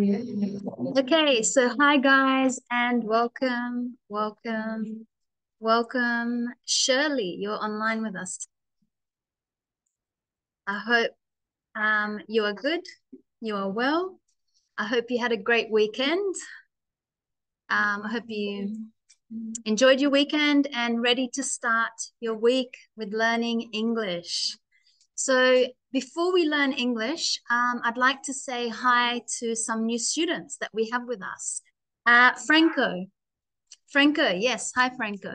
Okay, so hi guys and welcome, welcome, welcome. Shirley, you're online with us. I hope um, you are good, you are well. I hope you had a great weekend. Um, I hope you enjoyed your weekend and ready to start your week with learning English. So before we learn English, um, I'd like to say hi to some new students that we have with us. Uh, Franco. Franco, yes. Hi, Franco.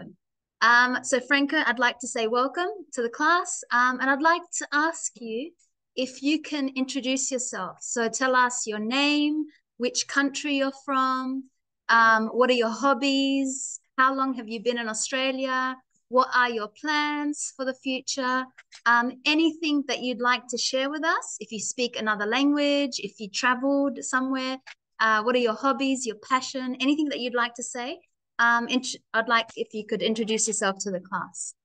Um, so Franco, I'd like to say welcome to the class. Um, and I'd like to ask you if you can introduce yourself. So tell us your name, which country you're from, um, what are your hobbies, how long have you been in Australia, what are your plans for the future? Um, anything that you'd like to share with us? If you speak another language, if you traveled somewhere, uh, what are your hobbies, your passion, anything that you'd like to say? Um, I'd like if you could introduce yourself to the class.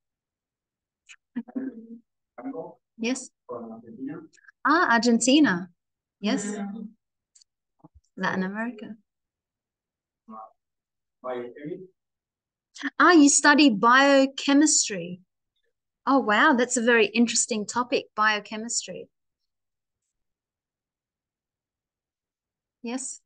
Yes. Ah, Argentina. Yes. Latin America. Ah, you study biochemistry. Oh, wow. That's a very interesting topic, biochemistry. Yes?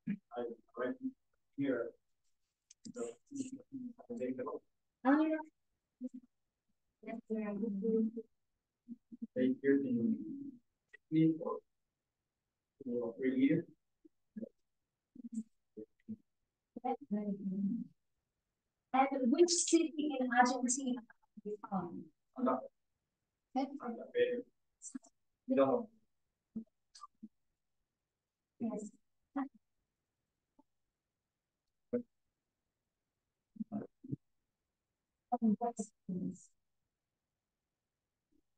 And which city in Argentina are you from? No. Yes.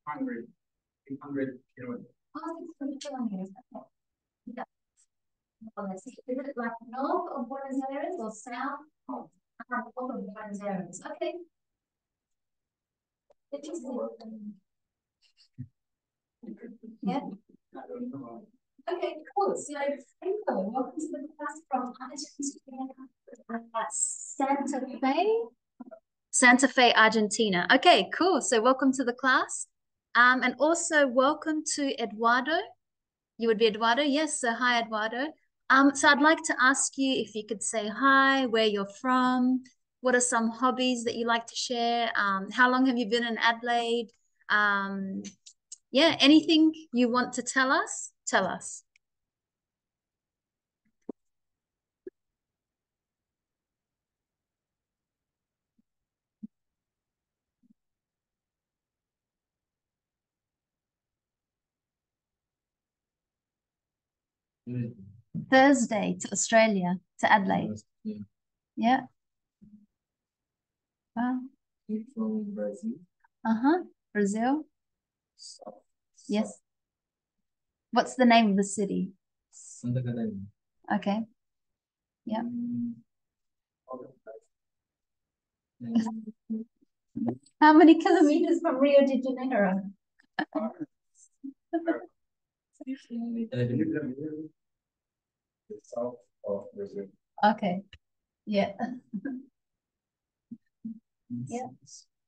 Hundred, eight hundred kilometers. Oh, 600 kilometers. Yeah. Well, let's see. Is it like north of Buenos Aires or south? Oh. Okay. Yeah. Okay, cool. So, Franco, welcome to the class from Santa Fe. Santa Fe, Argentina. Okay, cool. So, welcome to the class. Um, and also welcome to Eduardo. You would be Eduardo? Yes. So, hi, Eduardo. Um, so I'd like to ask you if you could say hi, where you're from, what are some hobbies that you like to share? Um, how long have you been in Adelaide? Um, yeah, anything you want to tell us, tell us. Mm. Thursday to Australia, to Adelaide. Yeah. yeah. Wow. From Brazil. Uh-huh. Brazil. South. Yes. What's the name of the city? Santa Catarina. Okay. Yeah. How many kilometers from Rio de Janeiro? south of Brazil. Okay. Yeah. yeah.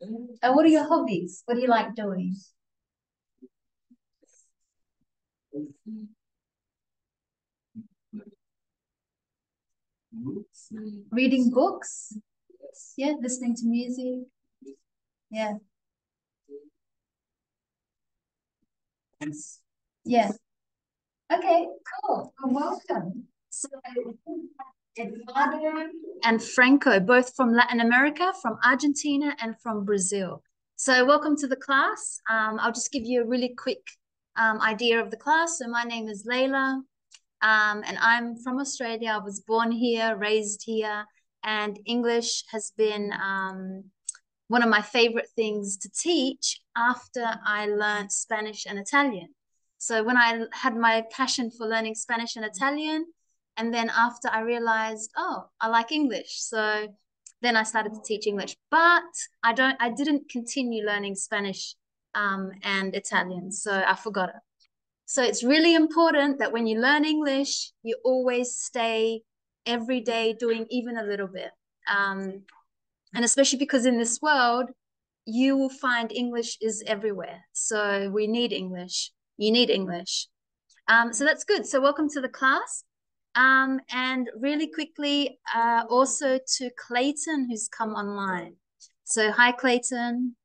And what are your hobbies? What do you like doing? Reading books? Yeah, listening to music. Yeah. Yeah. Okay, cool. Welcome. So Eduardo and Franco, both from Latin America, from Argentina, and from Brazil. So welcome to the class. Um, I'll just give you a really quick um, idea of the class. So my name is Laila, um, and I'm from Australia. I was born here, raised here, and English has been um, one of my favorite things to teach after I learned Spanish and Italian. So when I had my passion for learning Spanish and Italian, and then after I realized, oh, I like English. So then I started to teach English, but I don't, I didn't continue learning Spanish um, and Italian. So I forgot it. So it's really important that when you learn English, you always stay every day doing even a little bit. Um, and especially because in this world, you will find English is everywhere. So we need English. You need English. Um, so that's good. So welcome to the class. Um, and really quickly, uh, also to Clayton, who's come online. So hi, Clayton.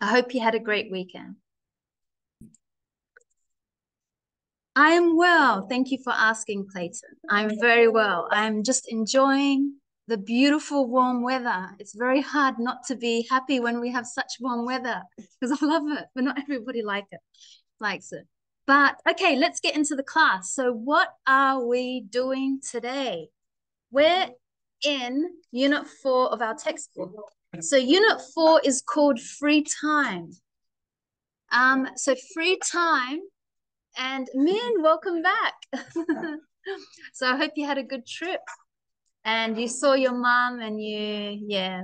I hope you had a great weekend. I am well. Thank you for asking, Clayton. I'm very well. I'm just enjoying the beautiful warm weather. It's very hard not to be happy when we have such warm weather because I love it, but not everybody like it, likes it. But okay, let's get into the class. So what are we doing today? We're in unit four of our textbook. So unit four is called free time. Um, so free time and Min, welcome back. so I hope you had a good trip and you saw your mom and you, yeah.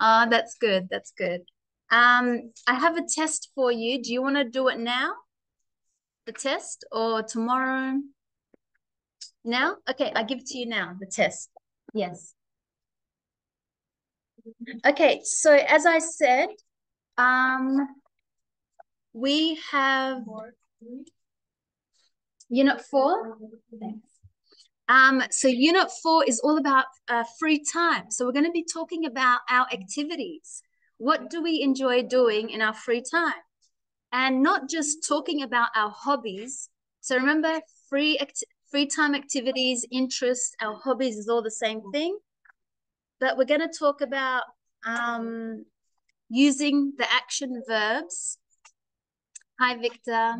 Oh, that's good. That's good. Um, I have a test for you. Do you want to do it now? The test or tomorrow? Now? Okay, I give it to you now, the test. Yes. Okay, so as I said, um, we have unit four. Thanks. Um, so unit four is all about uh, free time. So we're going to be talking about our activities. What do we enjoy doing in our free time? And not just talking about our hobbies. So remember, free free time activities, interests, our hobbies is all the same thing. But we're going to talk about um, using the action verbs. Hi, Victor.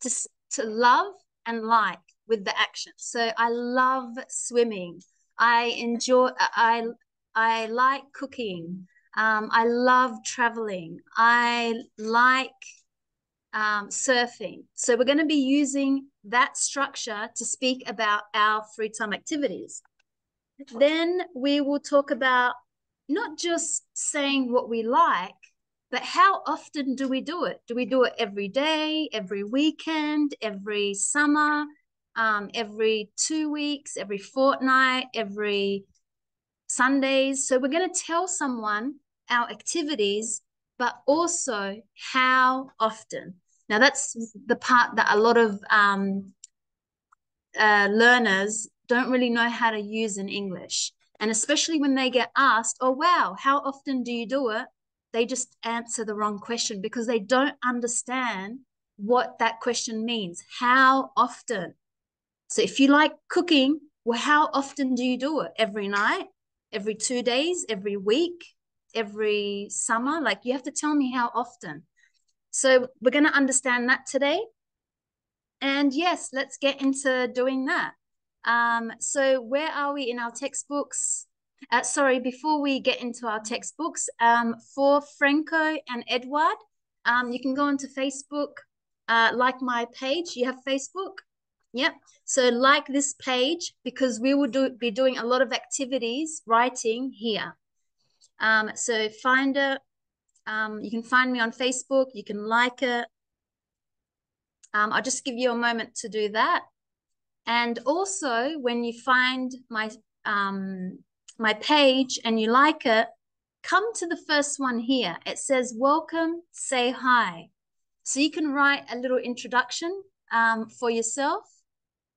To, to love and like with the action. So I love swimming. I enjoy, I, I like cooking. Um, I love traveling. I like um, surfing. So we're going to be using that structure to speak about our free time activities. Then we will talk about not just saying what we like, but how often do we do it? Do we do it every day, every weekend, every summer, um, every two weeks, every fortnight, every Sundays? So we're going to tell someone our activities, but also how often. Now that's the part that a lot of um, uh, learners don't really know how to use in English. And especially when they get asked, oh, wow, how often do you do it? They just answer the wrong question because they don't understand what that question means. How often? So if you like cooking, well, how often do you do it? Every night? Every two days? Every week? Every summer? Like you have to tell me how often. So we're going to understand that today. And yes, let's get into doing that. Um, so where are we in our textbooks? Uh, sorry, before we get into our textbooks, um, for Franco and Edward, um, you can go onto Facebook, uh, like my page. You have Facebook? Yep. So like this page because we will do, be doing a lot of activities writing here. Um, so find a, Um, you can find me on Facebook. You can like it. Um, I'll just give you a moment to do that. And also, when you find my um, my page and you like it, come to the first one here. It says, welcome, say hi. So you can write a little introduction um, for yourself.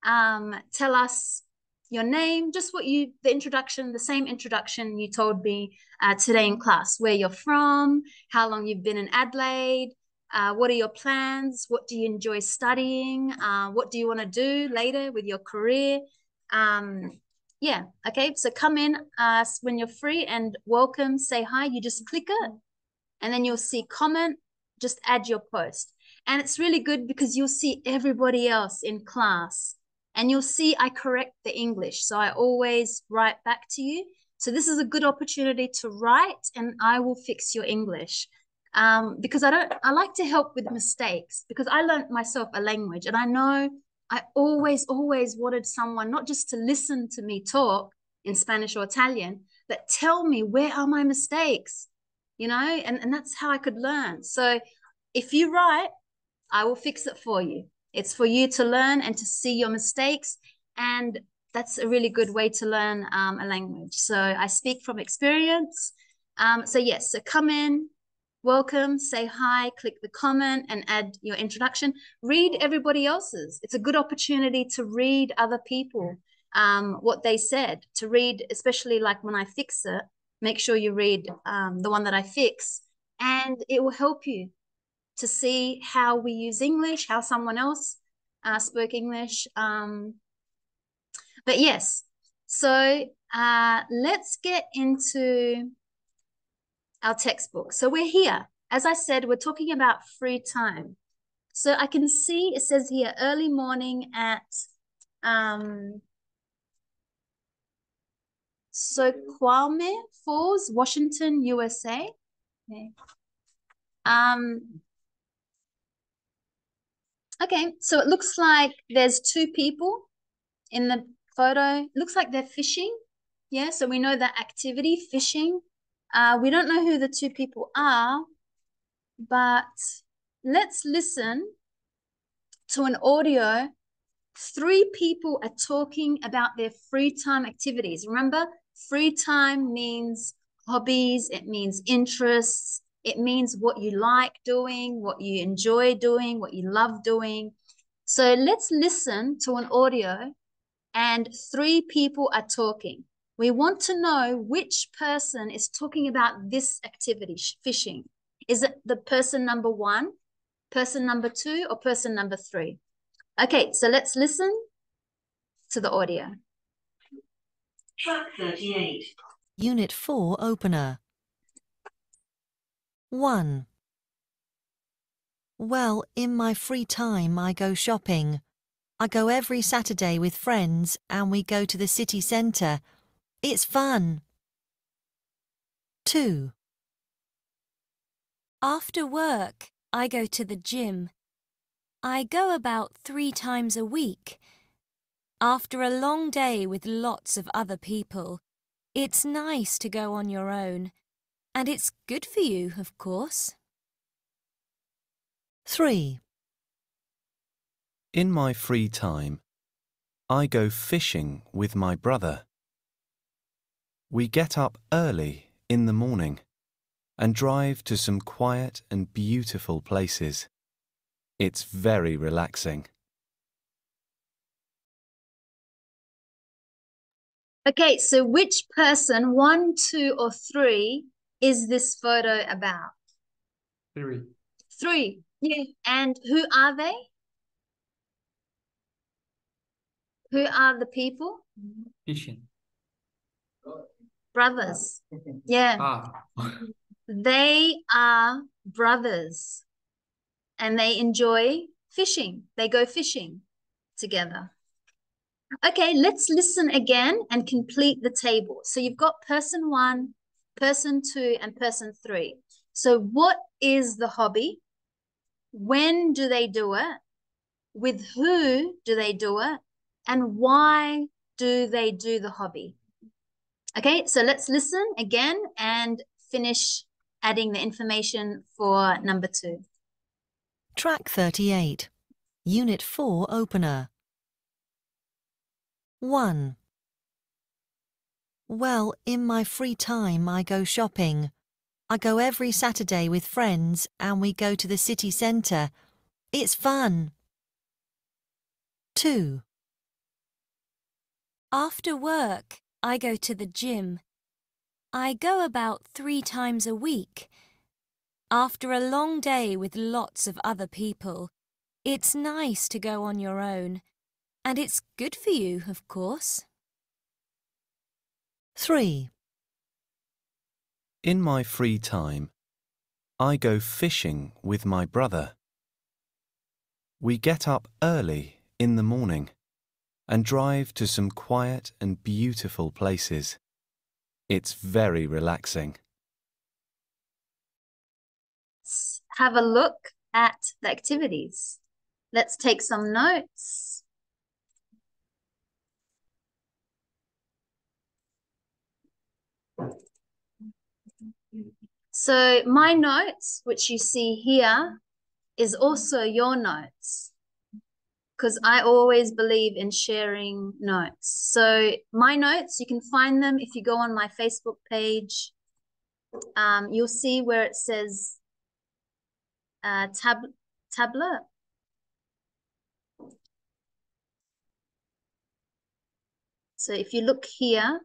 Um, tell us your name, just what you, the introduction, the same introduction you told me uh, today in class, where you're from, how long you've been in Adelaide, uh, what are your plans? What do you enjoy studying? Uh, what do you want to do later with your career? Um, yeah, okay. So come in uh, when you're free and welcome, say hi. You just click it and then you'll see comment, just add your post. And it's really good because you'll see everybody else in class and you'll see I correct the English. So I always write back to you. So this is a good opportunity to write and I will fix your English um, because I don't, I like to help with mistakes because I learned myself a language and I know I always, always wanted someone not just to listen to me talk in Spanish or Italian, but tell me where are my mistakes? you know, and, and that's how I could learn. So if you write, I will fix it for you. It's for you to learn and to see your mistakes. And that's a really good way to learn um, a language. So I speak from experience. Um, so yes, so come in, welcome, say hi, click the comment and add your introduction. Read everybody else's. It's a good opportunity to read other people, um, what they said, to read, especially like when I fix it, make sure you read um, the one that I fix and it will help you to see how we use English, how someone else uh, spoke English. Um, but yes, so uh, let's get into our textbook. So we're here. As I said, we're talking about free time. So I can see it says here early morning at um, Snoqualmie Falls, Washington, USA. Okay. Um, okay, so it looks like there's two people in the photo. It looks like they're fishing. Yeah, so we know that activity, fishing. Uh, we don't know who the two people are, but let's listen to an audio. Three people are talking about their free time activities. Remember, free time means hobbies, it means interests, it means what you like doing, what you enjoy doing, what you love doing. So let's listen to an audio and three people are talking. We want to know which person is talking about this activity, fishing. Is it the person number one, person number two, or person number three? Okay, so let's listen to the audio. Track 38. Unit 4 Opener 1. Well, in my free time I go shopping. I go every Saturday with friends and we go to the city centre it's fun. 2. After work, I go to the gym. I go about three times a week. After a long day with lots of other people, it's nice to go on your own. And it's good for you, of course. 3. In my free time, I go fishing with my brother. We get up early in the morning and drive to some quiet and beautiful places. It's very relaxing. Okay, so which person, one, two, or three, is this photo about? Three. Three. Yeah. And who are they? Who are the people? Fishing. Brothers. Yeah. Ah. They are brothers and they enjoy fishing. They go fishing together. Okay, let's listen again and complete the table. So you've got person one, person two, and person three. So what is the hobby? When do they do it? With who do they do it? And why do they do the hobby? Okay, so let's listen again and finish adding the information for number two. Track 38. Unit 4 Opener 1. Well, in my free time I go shopping. I go every Saturday with friends and we go to the city centre. It's fun. 2. After work, I go to the gym. I go about three times a week. After a long day with lots of other people, it's nice to go on your own. And it's good for you, of course. 3. In my free time, I go fishing with my brother. We get up early in the morning and drive to some quiet and beautiful places. It's very relaxing. Let's have a look at the activities. Let's take some notes. So my notes, which you see here, is also your notes because I always believe in sharing notes. So my notes, you can find them if you go on my Facebook page. Um, you'll see where it says uh, tab tablet. So if you look here,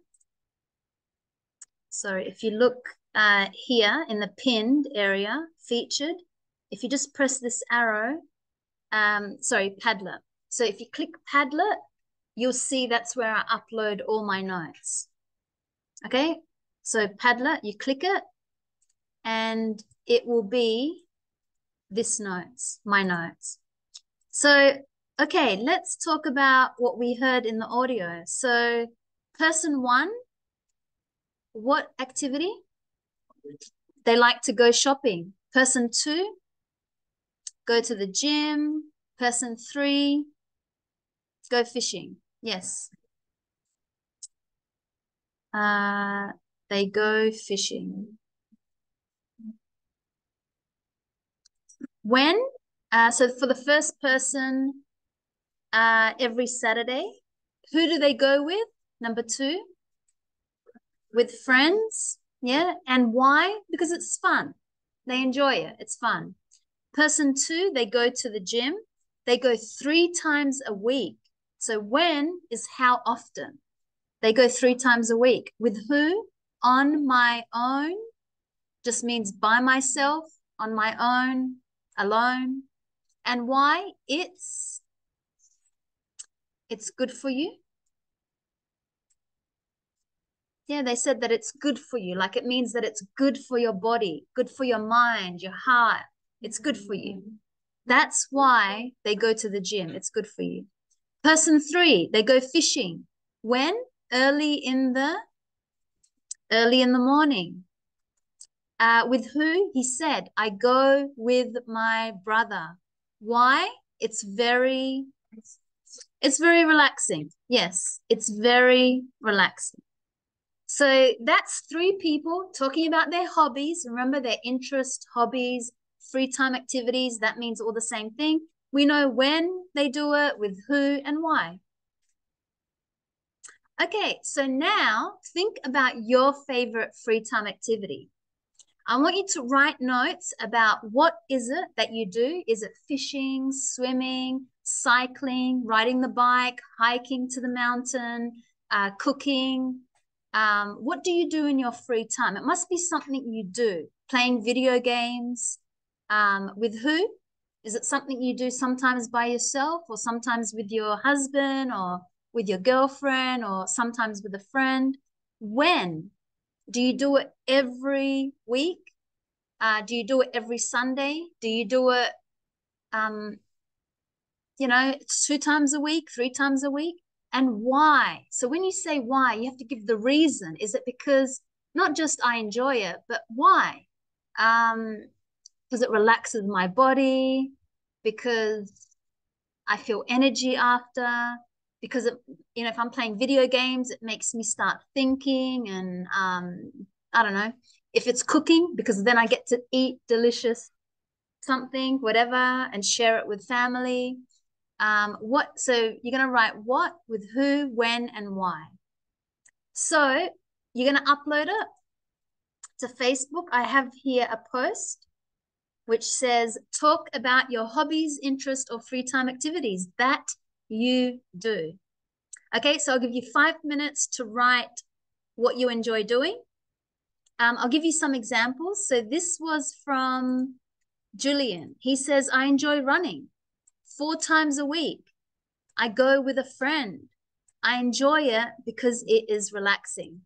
sorry, if you look uh, here in the pinned area, featured, if you just press this arrow, um, sorry, Padlet. So if you click Padlet, you'll see that's where I upload all my notes. Okay, so Padlet, you click it, and it will be this notes, my notes. So Okay, let's talk about what we heard in the audio. So, person one, what activity? They like to go shopping. Person two, go to the gym. Person three, go fishing. Yes. Uh, they go fishing. When? Uh, so for the first person, uh, every Saturday. Who do they go with? Number two, with friends. Yeah. And why? Because it's fun. They enjoy it. It's fun. Person two, they go to the gym. They go three times a week. So when is how often? They go three times a week. With who? On my own. Just means by myself, on my own, alone. And why? It's it's good for you? Yeah, they said that it's good for you. Like it means that it's good for your body, good for your mind, your heart. It's good for you. That's why they go to the gym. It's good for you. Person three, they go fishing. When? Early in the early in the morning. Uh, with who? He said, I go with my brother. Why? It's very it's very relaxing. Yes, it's very relaxing. So that's three people talking about their hobbies. Remember their interest, hobbies, free time activities. That means all the same thing. We know when they do it, with who, and why. Okay, so now think about your favorite free time activity. I want you to write notes about what is it that you do? Is it fishing, swimming, cycling, riding the bike, hiking to the mountain, uh, cooking. Um, what do you do in your free time? It must be something you do. Playing video games. Um, with who? Is it something you do sometimes by yourself or sometimes with your husband or with your girlfriend or sometimes with a friend? When? Do you do it every week? Uh, do you do it every Sunday? Do you do it um, you know, two times a week, three times a week, and why? So when you say why, you have to give the reason. Is it because not just I enjoy it, but why? Um, because it relaxes my body, because I feel energy after, because it, you know, if I'm playing video games, it makes me start thinking, and um, I don't know if it's cooking, because then I get to eat delicious something, whatever, and share it with family. Um, what so you're gonna write what with who, when, and why. So you're gonna upload it to Facebook. I have here a post which says talk about your hobbies, interests, or free time activities that you do. Okay, so I'll give you five minutes to write what you enjoy doing. Um, I'll give you some examples. So this was from Julian. He says, I enjoy running four times a week. I go with a friend. I enjoy it because it is relaxing.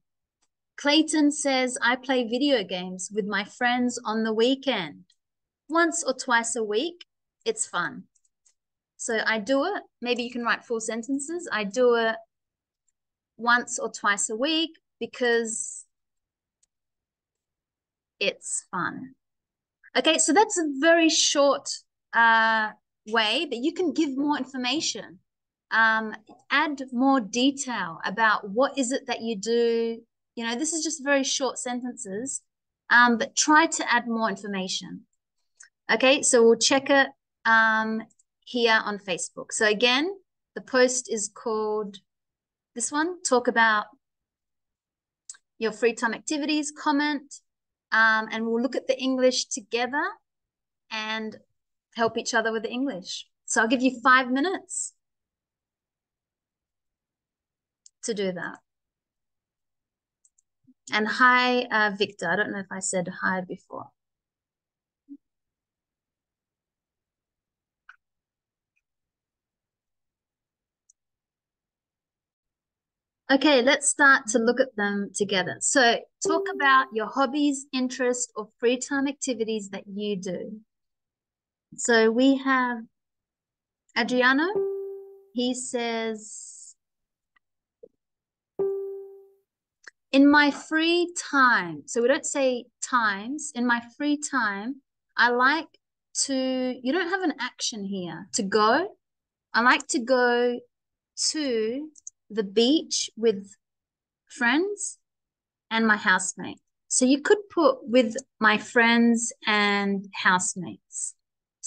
Clayton says, I play video games with my friends on the weekend. Once or twice a week, it's fun. So I do it. Maybe you can write four sentences. I do it once or twice a week because it's fun. Okay, so that's a very short uh, way, but you can give more information. Um, add more detail about what is it that you do. You know, this is just very short sentences. um, but try to add more information. Okay, so we'll check it um, here on Facebook. So again, the post is called this one, talk about your free time activities, comment, um, and we'll look at the English together and help each other with the English. So I'll give you five minutes to do that. And hi, uh, Victor. I don't know if I said hi before. Okay, let's start to look at them together. So talk about your hobbies, interests, or free time activities that you do. So we have Adriano. He says, in my free time, so we don't say times, in my free time, I like to, you don't have an action here, to go. I like to go to the beach with friends and my housemate. So you could put with my friends and housemates.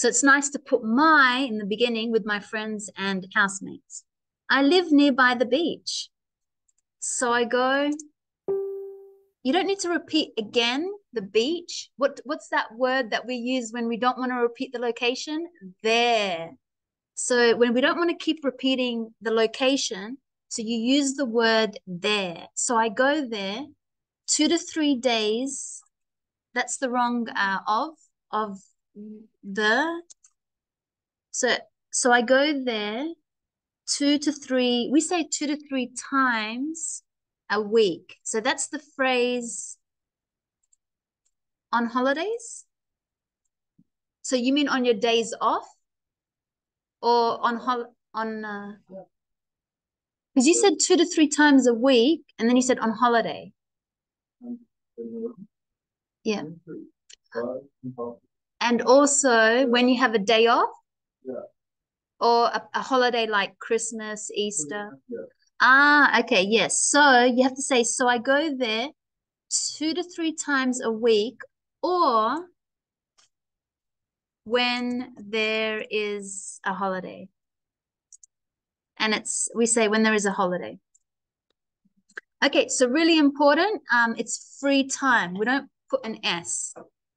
So it's nice to put my in the beginning with my friends and housemates. I live nearby the beach. So I go, you don't need to repeat again the beach. What what's that word that we use when we don't want to repeat the location? There. So when we don't want to keep repeating the location, so you use the word there. So I go there two to three days. That's the wrong uh, of of the. So so I go there two to three. We say two to three times a week. So that's the phrase on holidays. So you mean on your days off, or on hol on? Uh, because you said two to three times a week, and then you said on holiday. Yeah. And also when you have a day off. Yeah. Or a, a holiday like Christmas, Easter. Ah, okay, yes. So you have to say, so I go there two to three times a week, or when there is a holiday and it's we say when there is a holiday. Okay, so really important. Um, it's free time. We don't put an S.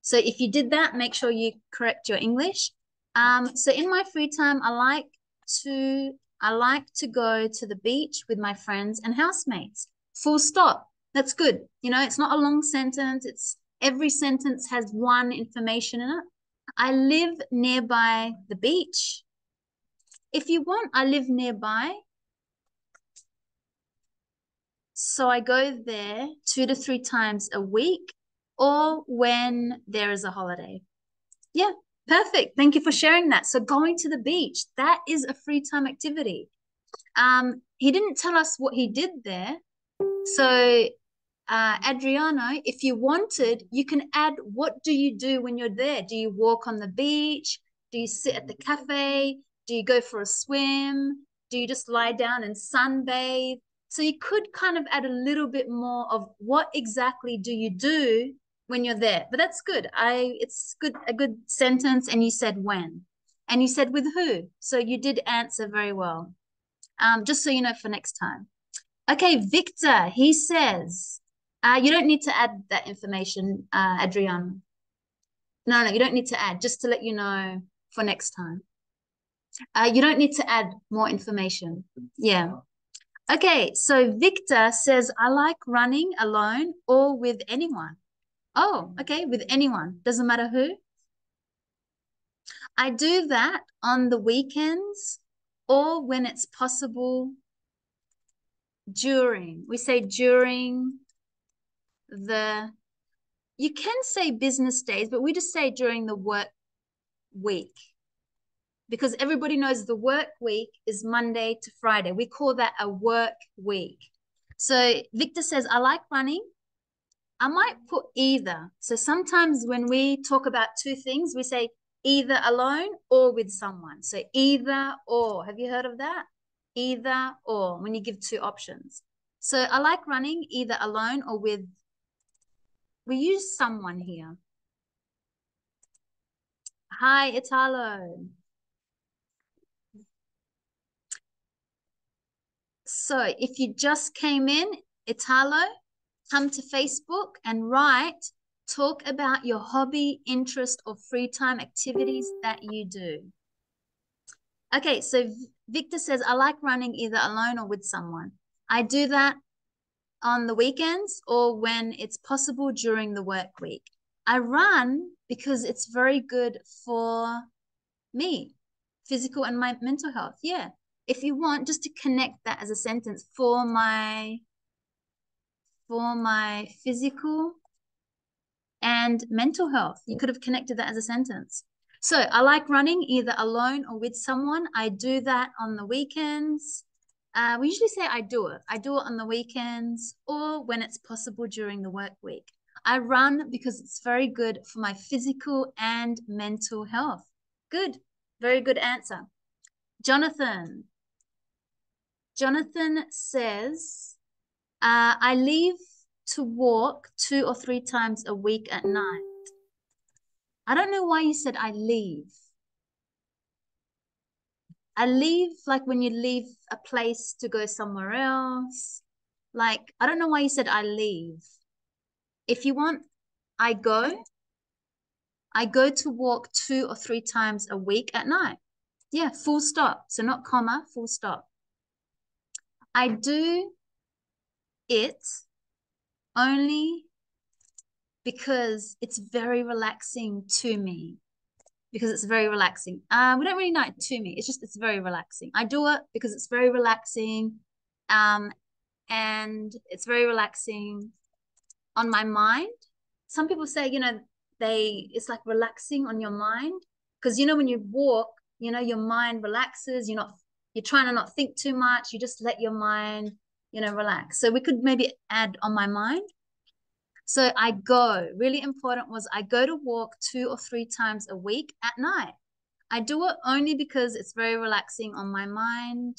So if you did that, make sure you correct your English. Um, so in my free time, I like to I like to go to the beach with my friends and housemates. Full stop. That's good. You know, it's not a long sentence. It's every sentence has one information in it. I live nearby the beach. If you want, I live nearby. So I go there two to three times a week or when there is a holiday. Yeah, perfect. Thank you for sharing that. So going to the beach, that is a free time activity. Um, he didn't tell us what he did there. So uh, Adriano, if you wanted, you can add what do you do when you're there? Do you walk on the beach? Do you sit at the cafe? Do you go for a swim? Do you just lie down and sunbathe? So you could kind of add a little bit more of what exactly do you do when you're there. But that's good. I it's good a good sentence and you said when. And you said with who. So you did answer very well. Um, just so you know for next time. Okay, Victor, he says, uh, you don't need to add that information, uh, Adrian. No, no, you don't need to add, just to let you know for next time. Uh, you don't need to add more information. Yeah. Okay, so Victor says, I like running alone or with anyone. Oh, okay, with anyone. Doesn't matter who. I do that on the weekends or when it's possible during. We say during the, you can say business days, but we just say during the work week because everybody knows the work week is Monday to Friday. We call that a work week. So Victor says, I like running. I might put either. So sometimes when we talk about two things, we say either alone or with someone. So either or. Have you heard of that? Either or when you give two options. So I like running either alone or with We use someone here. Hi, Italo. So if you just came in, Italo, come to Facebook and write, talk about your hobby, interest, or free time activities that you do. Okay, so Victor says, I like running either alone or with someone. I do that on the weekends or when it's possible during the work week. I run because it's very good for me, physical and my mental health. Yeah. If you want just to connect that as a sentence for my for my physical and mental health, you could have connected that as a sentence. So I like running either alone or with someone. I do that on the weekends. Uh, we usually say I do it. I do it on the weekends or when it's possible during the work week. I run because it's very good for my physical and mental health. Good. Very good answer. Jonathan. Jonathan says, uh, I leave to walk two or three times a week at night. I don't know why you said I leave. I leave like when you leave a place to go somewhere else. Like, I don't know why you said I leave. If you want, I go. I go to walk two or three times a week at night. Yeah, full stop. So not comma, full stop. I do it only because it's very relaxing to me because it's very relaxing. Uh, we don't really know it to me. It's just, it's very relaxing. I do it because it's very relaxing. Um, and it's very relaxing on my mind. Some people say, you know, they, it's like relaxing on your mind. Cause you know, when you walk, you know, your mind relaxes. You're not, you're trying to not think too much. You just let your mind, you know, relax. So we could maybe add on my mind. So I go, really important was I go to walk two or three times a week at night. I do it only because it's very relaxing on my mind,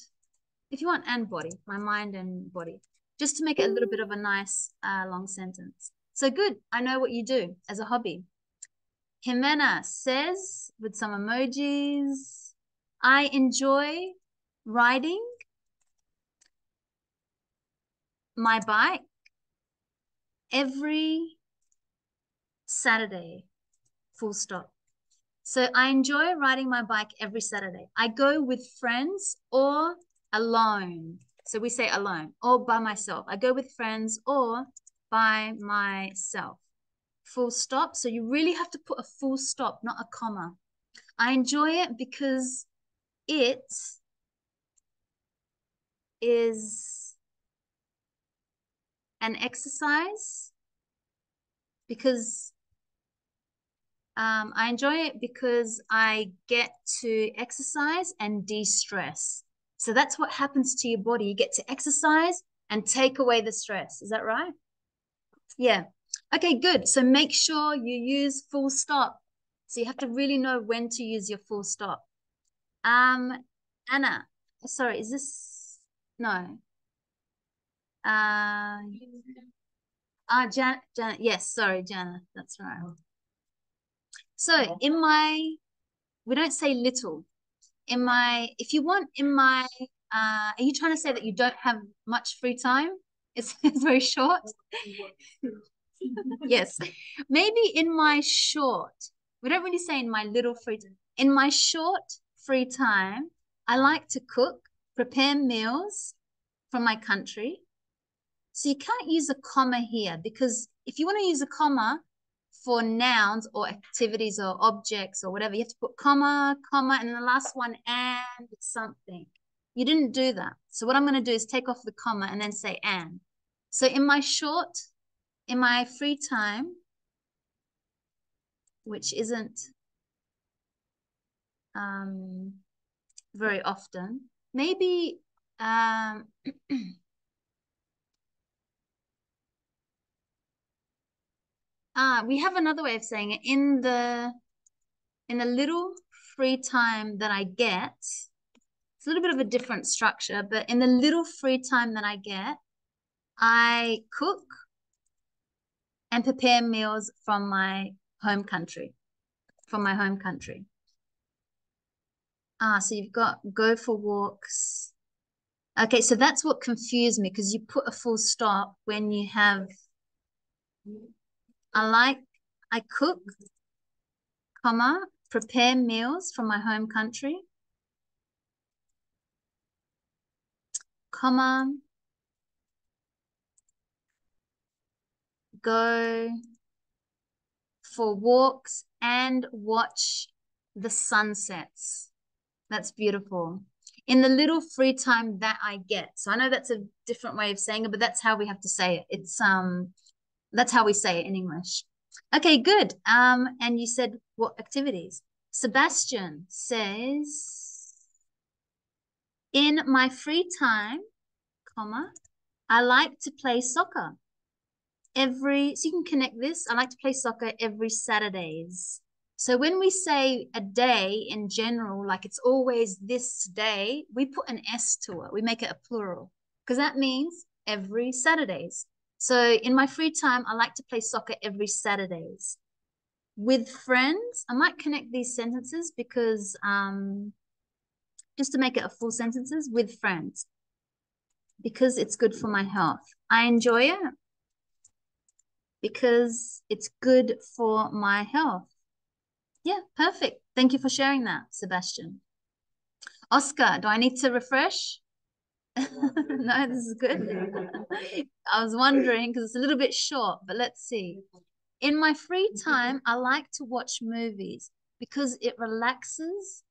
if you want, and body, my mind and body, just to make it a little bit of a nice uh, long sentence. So good, I know what you do as a hobby. Jimena says with some emojis, I enjoy riding my bike every Saturday, full stop. So I enjoy riding my bike every Saturday. I go with friends or alone. So we say alone or by myself. I go with friends or by myself. Full stop. So you really have to put a full stop, not a comma. I enjoy it because it is an exercise because um, I enjoy it because I get to exercise and de-stress. So that's what happens to your body. You get to exercise and take away the stress. Is that right? Yeah. Okay, good. So make sure you use full stop. So you have to really know when to use your full stop. Um, Anna, sorry, is this, no, uh, uh Jan, Jan, yes, sorry, Jana, that's right. So in my, we don't say little. In my, if you want, in my, uh, are you trying to say that you don't have much free time? It's, it's very short. yes, maybe in my short, we don't really say in my little free time. In my short free time, I like to cook, prepare meals from my country, so you can't use a comma here because if you want to use a comma for nouns or activities or objects or whatever, you have to put comma, comma, and the last one and something. You didn't do that. So what I'm going to do is take off the comma and then say and. So in my short, in my free time, which isn't um, very often, maybe um, Ah, we have another way of saying it. In the in the little free time that I get, it's a little bit of a different structure, but in the little free time that I get, I cook, and prepare meals from my home country. From my home country. Ah, so you've got go for walks. Okay, so that's what confused me because you put a full stop when you have I like I cook, comma, prepare meals from my home country. Comma, go for walks and watch the sunsets. That's beautiful. In the little free time that I get. So I know that's a different way of saying it, but that's how we have to say it. It's um that's how we say it in English. Okay, good. Um, and you said what activities? Sebastian says, in my free time, comma, I like to play soccer. Every, so you can connect this. I like to play soccer every Saturdays. So when we say a day in general, like it's always this day, we put an S to it. We make it a plural because that means every Saturdays. So in my free time, I like to play soccer every Saturdays. With friends, I might connect these sentences because um, just to make it a full sentences with friends because it's good for my health. I enjoy it because it's good for my health. Yeah, perfect. Thank you for sharing that, Sebastian. Oscar, do I need to refresh? no, this is good. I was wondering because it's a little bit short, but let's see. In my free time, I like to watch movies because it relaxes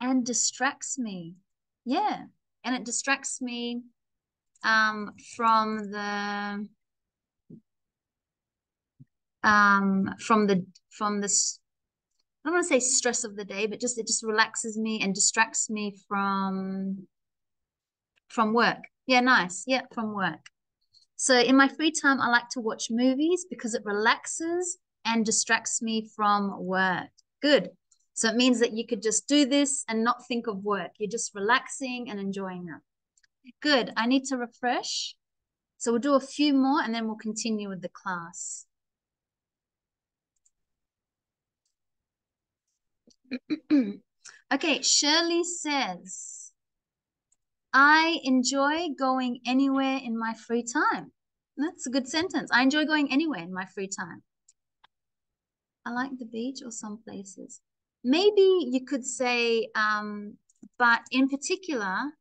and distracts me. Yeah, and it distracts me um, from the um, from the from this. I don't want to say stress of the day, but just it just relaxes me and distracts me from from work. Yeah, nice. Yeah, from work. So in my free time, I like to watch movies because it relaxes and distracts me from work. Good. So it means that you could just do this and not think of work. You're just relaxing and enjoying that. Good. I need to refresh. So we'll do a few more and then we'll continue with the class. okay, Shirley says, I enjoy going anywhere in my free time. That's a good sentence. I enjoy going anywhere in my free time. I like the beach or some places. Maybe you could say, um, but in particular,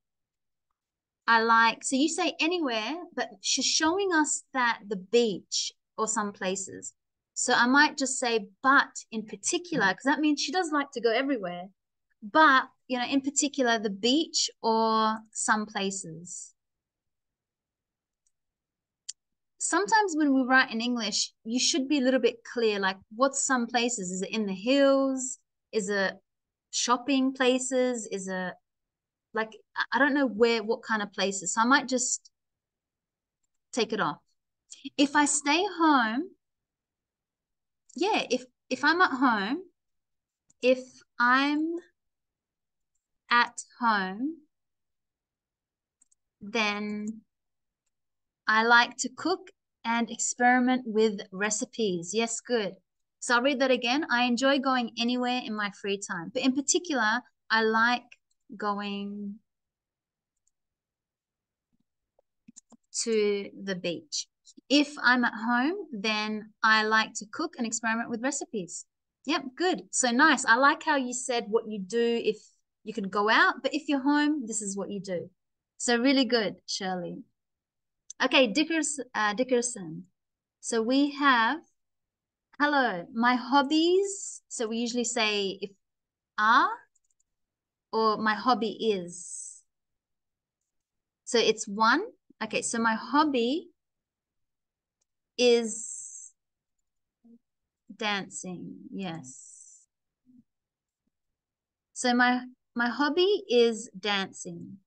I like, so you say anywhere, but she's showing us that the beach or some places. So I might just say, but in particular, because that means she does like to go everywhere but you know in particular the beach or some places? Sometimes when we write in english you should be a little bit clear like what's some places? Is it in the hills? Is it shopping places? Is it like i don't know where what kind of places so i might just take it off. If i stay home yeah if if i'm at home if i'm at home, then I like to cook and experiment with recipes. Yes, good. So I'll read that again. I enjoy going anywhere in my free time, but in particular, I like going to the beach. If I'm at home, then I like to cook and experiment with recipes. Yep, good. So nice. I like how you said what you do if you can go out, but if you're home, this is what you do. So really good, Shirley. Okay, Dickers, uh, Dickerson. So we have, hello, my hobbies. So we usually say if are or my hobby is. So it's one. Okay, so my hobby is dancing. Yes. So my my hobby is dancing.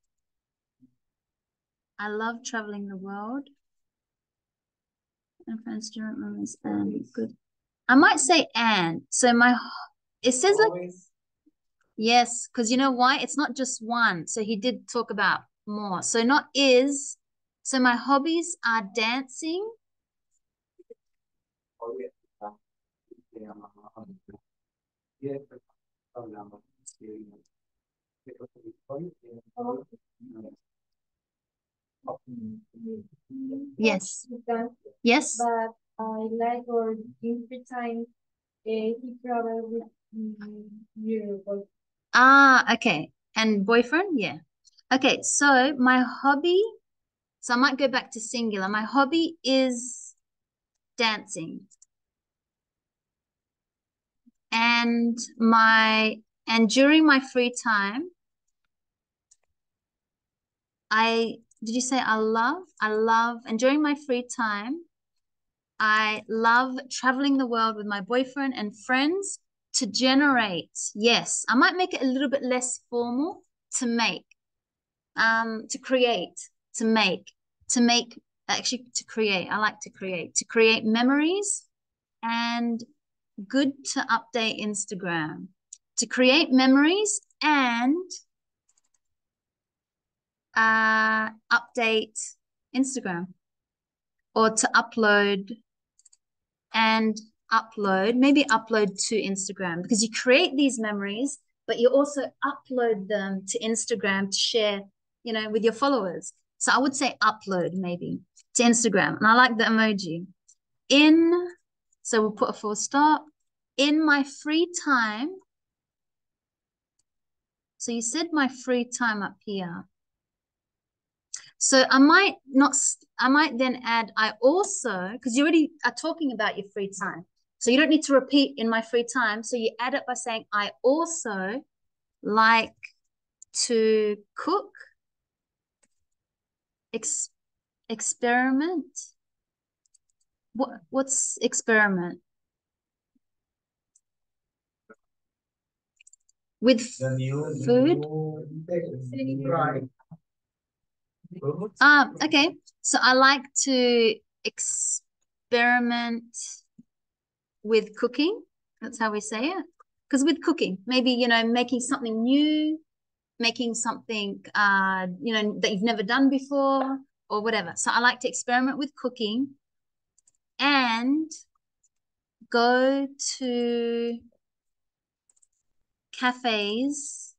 I love traveling the world. And friends, student moments, and good. I might say and. So my, it says Always. like, yes, because you know why? It's not just one. So he did talk about more. So not is. So my hobbies are dancing Yes. Yes. but I like or in free time, uh, he travel with you. Ah, okay. And boyfriend? Yeah. Okay, so my hobby, so I might go back to singular. My hobby is dancing. And my and during my free time, I did you say I love? I love and during my free time, I love traveling the world with my boyfriend and friends to generate. Yes, I might make it a little bit less formal to make, um, to create, to make, to make, actually to create. I like to create, to create memories and good to update Instagram, to create memories and uh, update Instagram or to upload and upload, maybe upload to Instagram because you create these memories, but you also upload them to Instagram to share, you know, with your followers. So I would say upload maybe to Instagram. And I like the emoji. In, so we'll put a full stop. In my free time. So you said my free time up here. So I might not, I might then add, I also, because you already are talking about your free time. So you don't need to repeat in my free time. So you add it by saying, I also like to cook, ex experiment. What, what's experiment? With food? Right. Um, okay. So I like to experiment with cooking. That's how we say it. Because with cooking, maybe, you know, making something new, making something, uh, you know, that you've never done before or whatever. So I like to experiment with cooking and go to cafes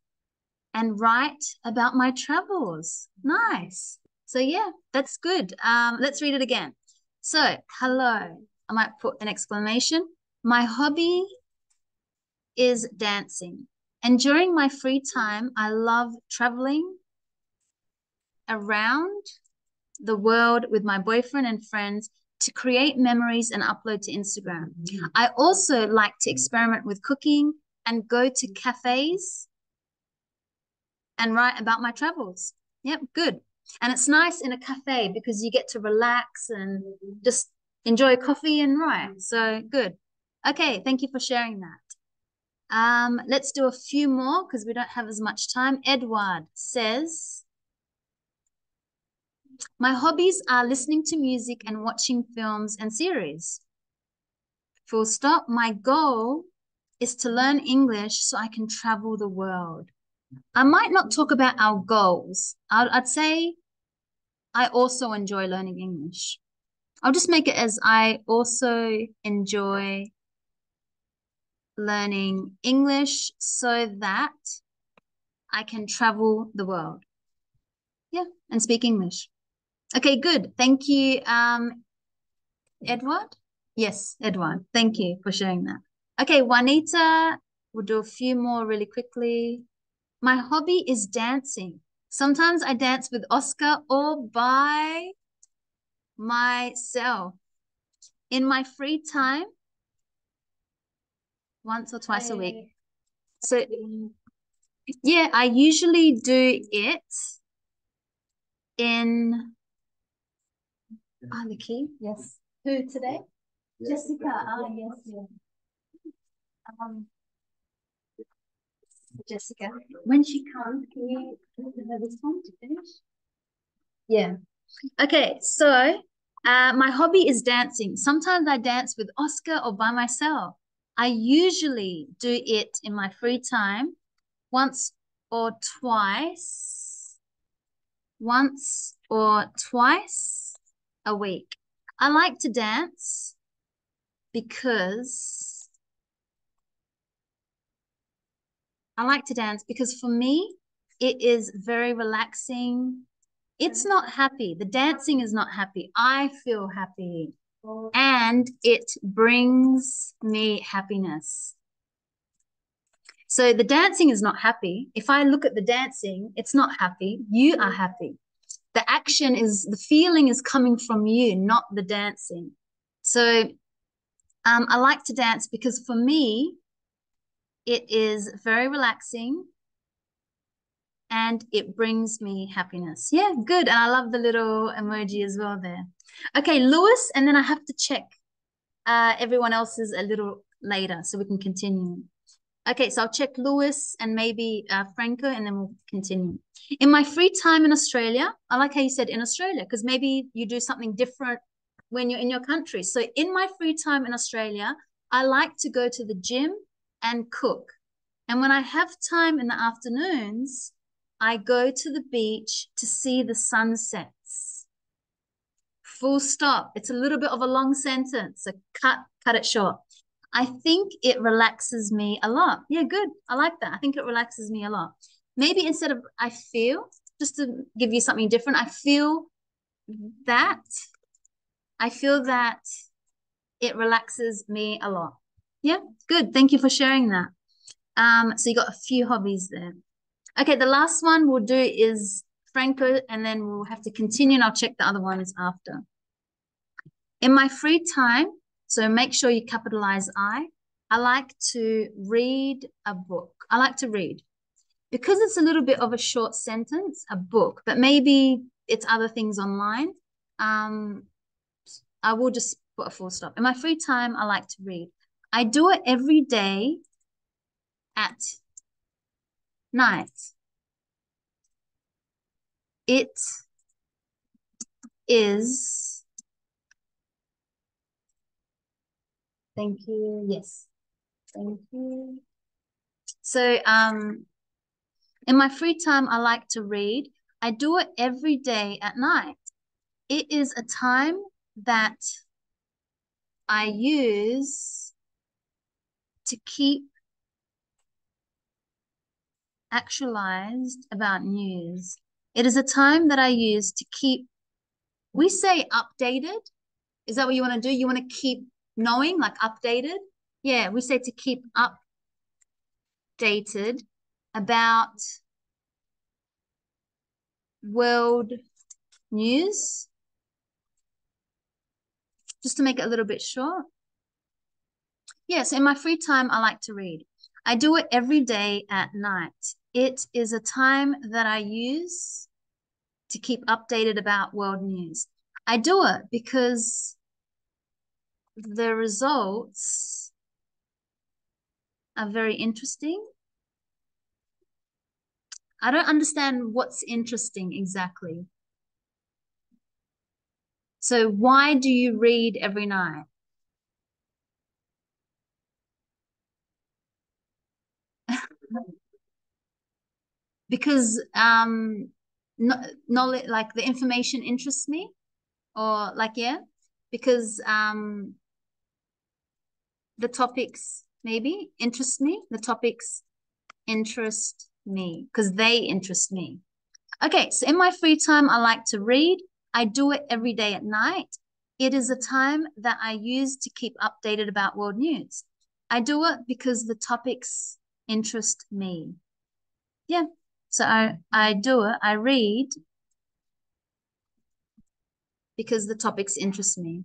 and write about my travels. Nice. So yeah, that's good. Um, let's read it again. So, hello. I might put an exclamation. My hobby is dancing. And during my free time, I love traveling around the world with my boyfriend and friends to create memories and upload to Instagram. I also like to experiment with cooking and go to cafes and write about my travels. Yep, good. And it's nice in a cafe because you get to relax and just enjoy coffee and write. So good. Okay, thank you for sharing that. Um, let's do a few more because we don't have as much time. Edward says, my hobbies are listening to music and watching films and series. Full stop. My goal is to learn English so I can travel the world. I might not talk about our goals. I'd, I'd say I also enjoy learning English. I'll just make it as I also enjoy learning English so that I can travel the world. Yeah, and speak English. Okay, good. Thank you, um, Edward. Yes, Edward. Thank you for sharing that. Okay, Juanita, we'll do a few more really quickly. My hobby is dancing. Sometimes I dance with Oscar or by myself. In my free time, once or twice a week. So, yeah, I usually do it in. Ah, the key? Yes. Who today? Jessica. Ah, yes, yes. Um, Jessica, when she comes, can you give her this one to finish? Yeah. Okay, so uh, my hobby is dancing. Sometimes I dance with Oscar or by myself. I usually do it in my free time once or twice, once or twice a week. I like to dance because I like to dance because for me, it is very relaxing. It's not happy. The dancing is not happy. I feel happy and it brings me happiness. So the dancing is not happy. If I look at the dancing, it's not happy. You are happy. The action is, the feeling is coming from you, not the dancing. So um, I like to dance because for me, it is very relaxing and it brings me happiness. Yeah, good. And I love the little emoji as well there. Okay, Lewis, and then I have to check uh, everyone else's a little later so we can continue. Okay, so I'll check Lewis and maybe uh, Franco, and then we'll continue. In my free time in Australia, I like how you said in Australia, because maybe you do something different when you're in your country. So in my free time in Australia, I like to go to the gym and cook. And when I have time in the afternoons, I go to the beach to see the sunsets. Full stop. It's a little bit of a long sentence, so cut cut it short. I think it relaxes me a lot. Yeah, good. I like that. I think it relaxes me a lot. Maybe instead of I feel, just to give you something different, I feel that I feel that it relaxes me a lot. Yeah, good. Thank you for sharing that. Um, so you got a few hobbies there. Okay, the last one we'll do is Franco, and then we'll have to continue, and I'll check the other ones after. In my free time, so make sure you capitalize I. I like to read a book. I like to read because it's a little bit of a short sentence, a book, but maybe it's other things online. Um, I will just put a full stop. In my free time, I like to read. I do it every day at night. It is Thank you. Yes. Thank you. So, um, in my free time, I like to read. I do it every day at night. It is a time that I use to keep actualized about news. It is a time that I use to keep, we say updated. Is that what you want to do? You want to keep knowing, like updated. Yeah, we say to keep updated about world news. Just to make it a little bit short. Yes, in my free time, I like to read. I do it every day at night. It is a time that I use to keep updated about world news. I do it because the results are very interesting. I don't understand what's interesting exactly. So why do you read every night? Because um knowledge like the information interests me or like yeah because um the topics maybe interest me. The topics interest me because they interest me. Okay, so in my free time, I like to read. I do it every day at night. It is a time that I use to keep updated about world news. I do it because the topics interest me. Yeah, so I, I do it, I read because the topics interest me.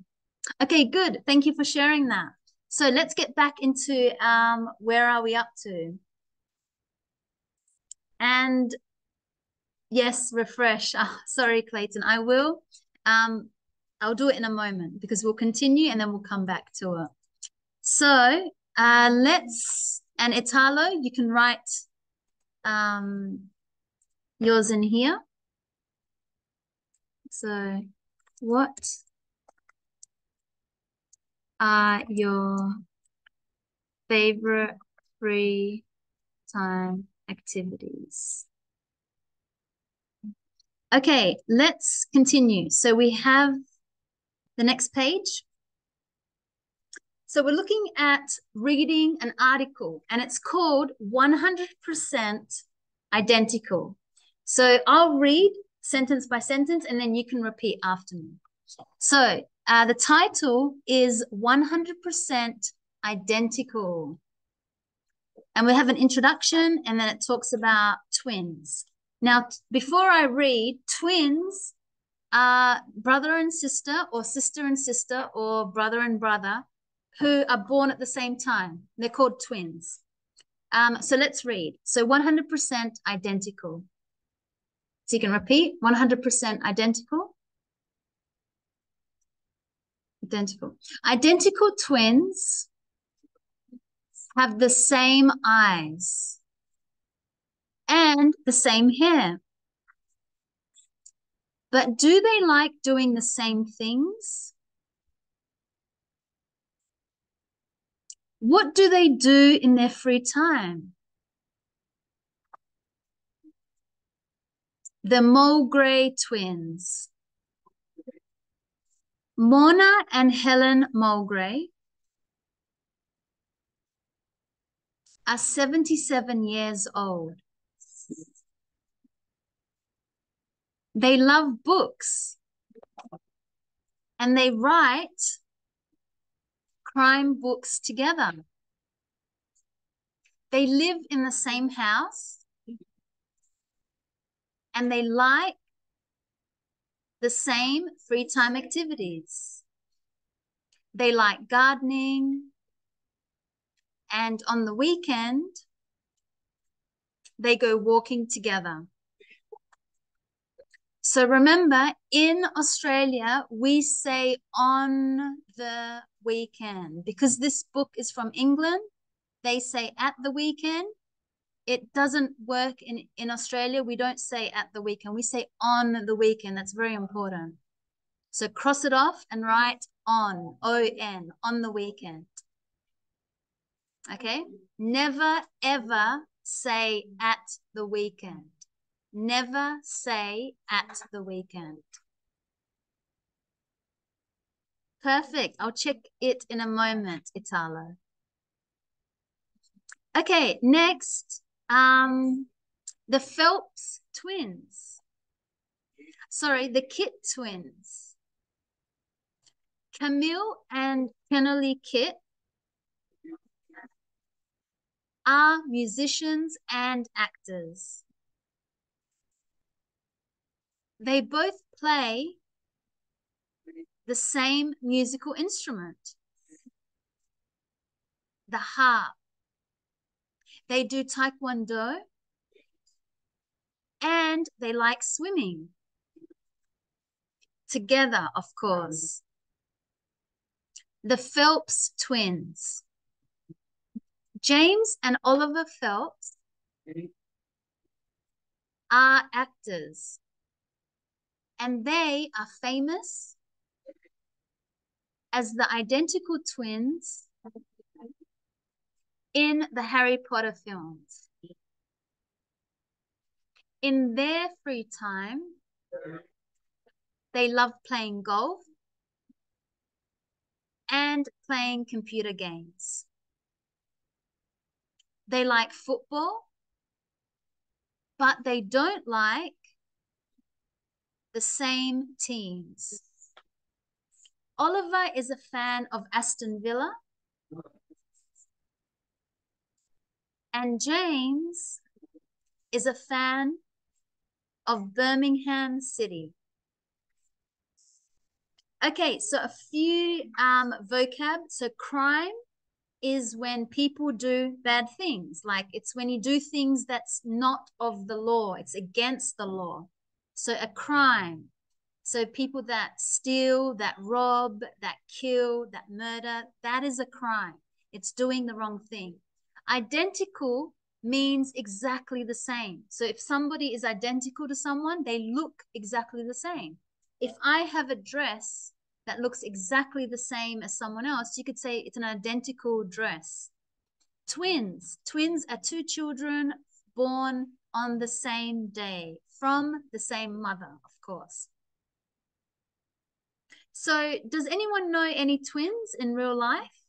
Okay, good. Thank you for sharing that. So let's get back into um, where are we up to? And yes, refresh. Oh, sorry, Clayton. I will. Um, I'll do it in a moment because we'll continue and then we'll come back to it. So uh, let's, and Italo, you can write um, yours in here. So what are your favorite free time activities? Okay, let's continue. So we have the next page. So we're looking at reading an article and it's called 100% identical. So I'll read sentence by sentence and then you can repeat after me. So uh, the title is 100% identical. And we have an introduction and then it talks about twins. Now, before I read, twins are brother and sister or sister and sister or brother and brother who are born at the same time. They're called twins. Um, so let's read. So 100% identical. So you can repeat 100% identical. Identical. Identical twins have the same eyes and the same hair. But do they like doing the same things? What do they do in their free time? The Mulgray twins. Morna and Helen Mulgray are 77 years old. They love books and they write crime books together. They live in the same house and they like the same free time activities. They like gardening, and on the weekend, they go walking together. So remember, in Australia, we say on the weekend because this book is from England. They say at the weekend. It doesn't work in, in Australia. We don't say at the weekend. We say on the weekend. That's very important. So cross it off and write on, O-N, on the weekend. Okay? Never, ever say at the weekend. Never say at the weekend. Perfect. I'll check it in a moment, Italo. Okay, next, um, the Phelps twins. Sorry, the Kitt twins. Camille and Kennerly Kitt are musicians and actors. They both play the same musical instrument, the harp. They do taekwondo and they like swimming. Together, of course. The Phelps twins. James and Oliver Phelps are actors and they are famous as the identical twins in the Harry Potter films. In their free time, they love playing golf and playing computer games. They like football, but they don't like the same teams. Oliver is a fan of Aston Villa. And James is a fan of Birmingham City. Okay, so a few um, vocab. So crime is when people do bad things. Like it's when you do things that's not of the law. It's against the law. So a crime. So people that steal, that rob, that kill, that murder, that is a crime. It's doing the wrong thing. Identical means exactly the same. So if somebody is identical to someone, they look exactly the same. If I have a dress that looks exactly the same as someone else, you could say it's an identical dress. Twins. Twins are two children born on the same day from the same mother, of course. So does anyone know any twins in real life?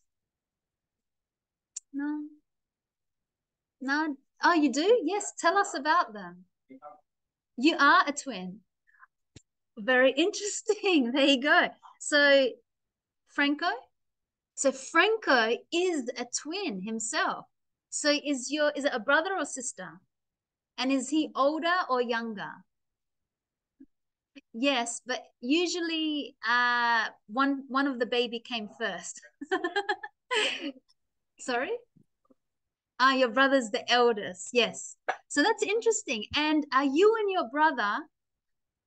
No. No. Oh, you do? Yes. Tell us about them. You are a twin. Very interesting. There you go. So, Franco. So Franco is a twin himself. So is your is it a brother or sister? And is he older or younger? Yes, but usually uh one one of the baby came first. Sorry? Ah, your brother's the eldest. Yes. So that's interesting. And are you and your brother,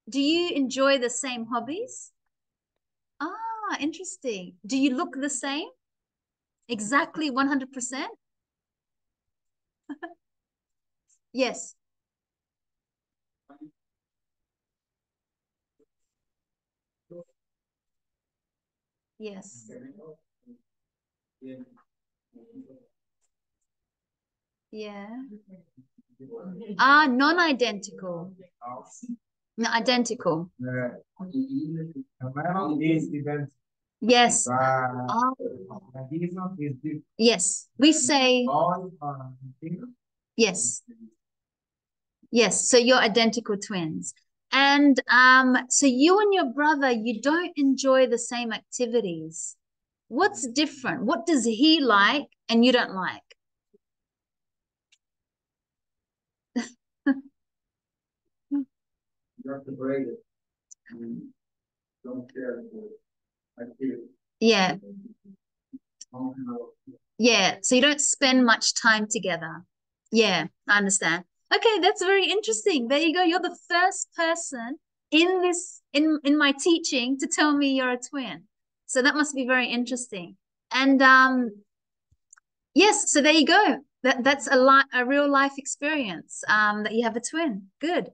do you enjoy the same hobbies? Ah, interesting. Do you look the same? Exactly 100%? yes. Yes. Yeah. Ah, non-identical. No, identical. Yes. Ah, yes. We say yes. Yes. So you're identical twins. And um, so you and your brother, you don't enjoy the same activities. What's different? What does he like and you don't like? You have to break it. Don't care. I feel. Yeah. Yeah. So you don't spend much time together. Yeah, I understand. Okay, that's very interesting. There you go. You're the first person in this in in my teaching to tell me you're a twin. So that must be very interesting. And um yes, so there you go. That that's a li- a real life experience um that you have a twin. Good.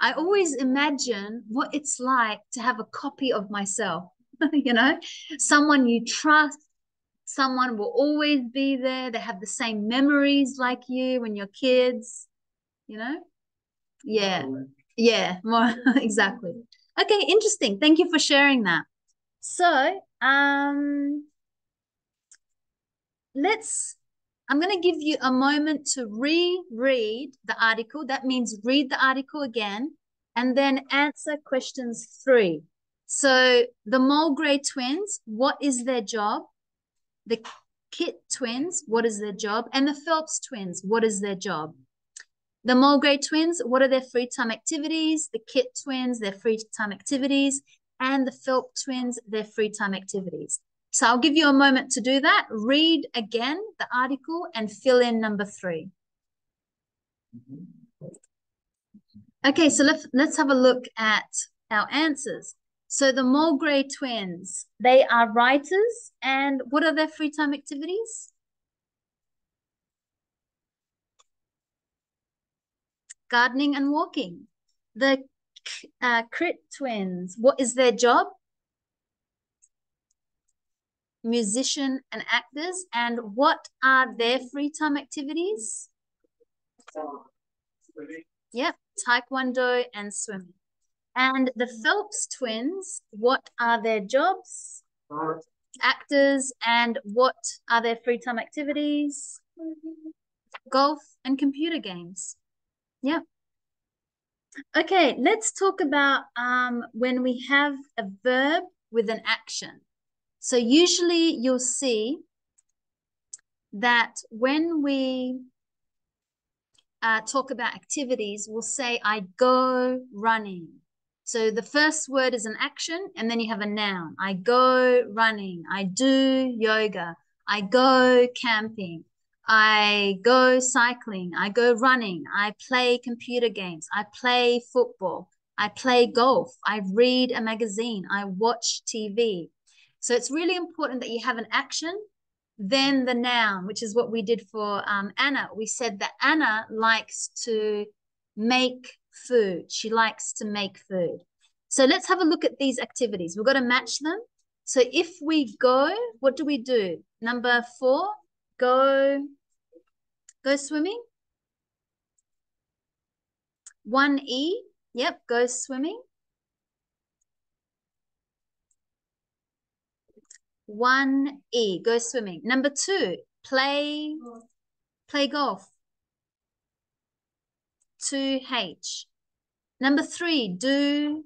I always imagine what it's like to have a copy of myself, you know, someone you trust, someone will always be there. They have the same memories like you when you're kids, you know? Yeah, yeah, more exactly. Okay, interesting. Thank you for sharing that. So, um, let's I'm going to give you a moment to reread the article. That means read the article again and then answer questions three. So the Mulgray twins, what is their job? The Kitt twins, what is their job? And the Phelps twins, what is their job? The Mulgray twins, what are their free time activities? The Kitt twins, their free time activities. And the Phelps twins, their free time activities. So I'll give you a moment to do that. Read again the article and fill in number three. Okay, so let's let's have a look at our answers. So the Mulgray twins, they are writers, and what are their free time activities? Gardening and walking. The uh, Crit twins, what is their job? musician and actors. And what are their free time activities? Yep taekwondo and swimming. And the phelps twins what are their jobs? Actors. And what are their free time activities? Golf and computer games yeah okay let's talk about um when we have a verb with an action so usually you'll see that when we uh, talk about activities, we'll say, I go running. So the first word is an action, and then you have a noun. I go running. I do yoga. I go camping. I go cycling. I go running. I play computer games. I play football. I play golf. I read a magazine. I watch TV. So it's really important that you have an action, then the noun, which is what we did for um, Anna. We said that Anna likes to make food. She likes to make food. So let's have a look at these activities. We've got to match them. So if we go, what do we do? Number four, go, go swimming. 1E, yep, go swimming. 1E, go swimming. Number two, play, play golf. 2H. Number three, do,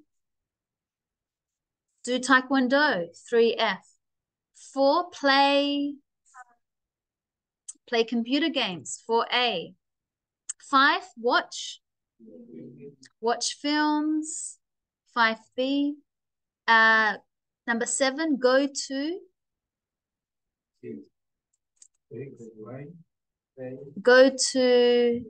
do taekwondo, 3F. Four, play, play computer games, 4A. Five, watch, watch films, 5B. Uh, number seven, go to, go to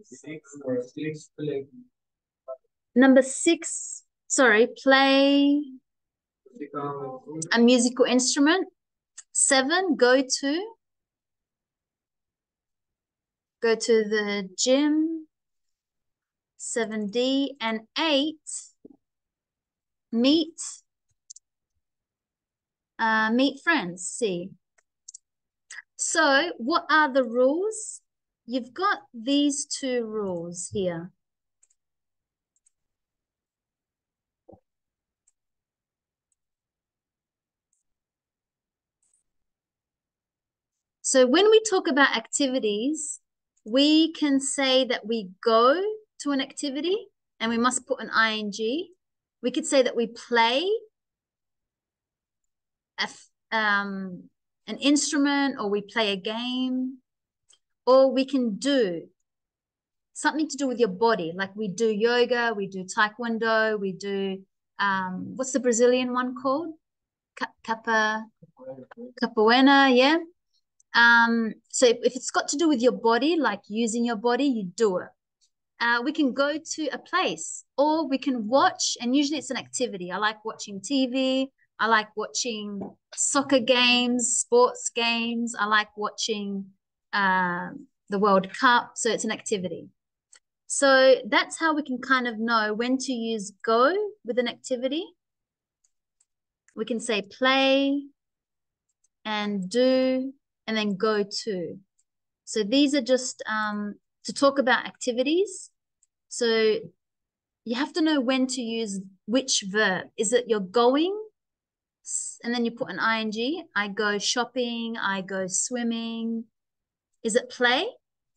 number six, sorry, play a musical instrument. Seven, go to, go to the gym. 7D and eight, meet, uh, meet friends, C. So what are the rules? You've got these two rules here. So when we talk about activities, we can say that we go to an activity and we must put an ing. We could say that we play a, um, an instrument or we play a game or we can do something to do with your body. Like we do yoga we do taekwondo we do um, what's the brazilian one called? Capa, capoeira yeah um, so if it's got to do with your body like using your body you do it. Uh, we can go to a place or we can watch and usually it's an activity. I like watching tv i like watching soccer games sports games. I like watching uh, the world cup. So it's an activity. So that's how we can kind of know when to use go with an activity. We can say play and do and then go to so these are just um, to talk about activities so you have to know when to use which verb. Is it you're going? And then you put an ing. I go shopping. I go swimming. Is it play?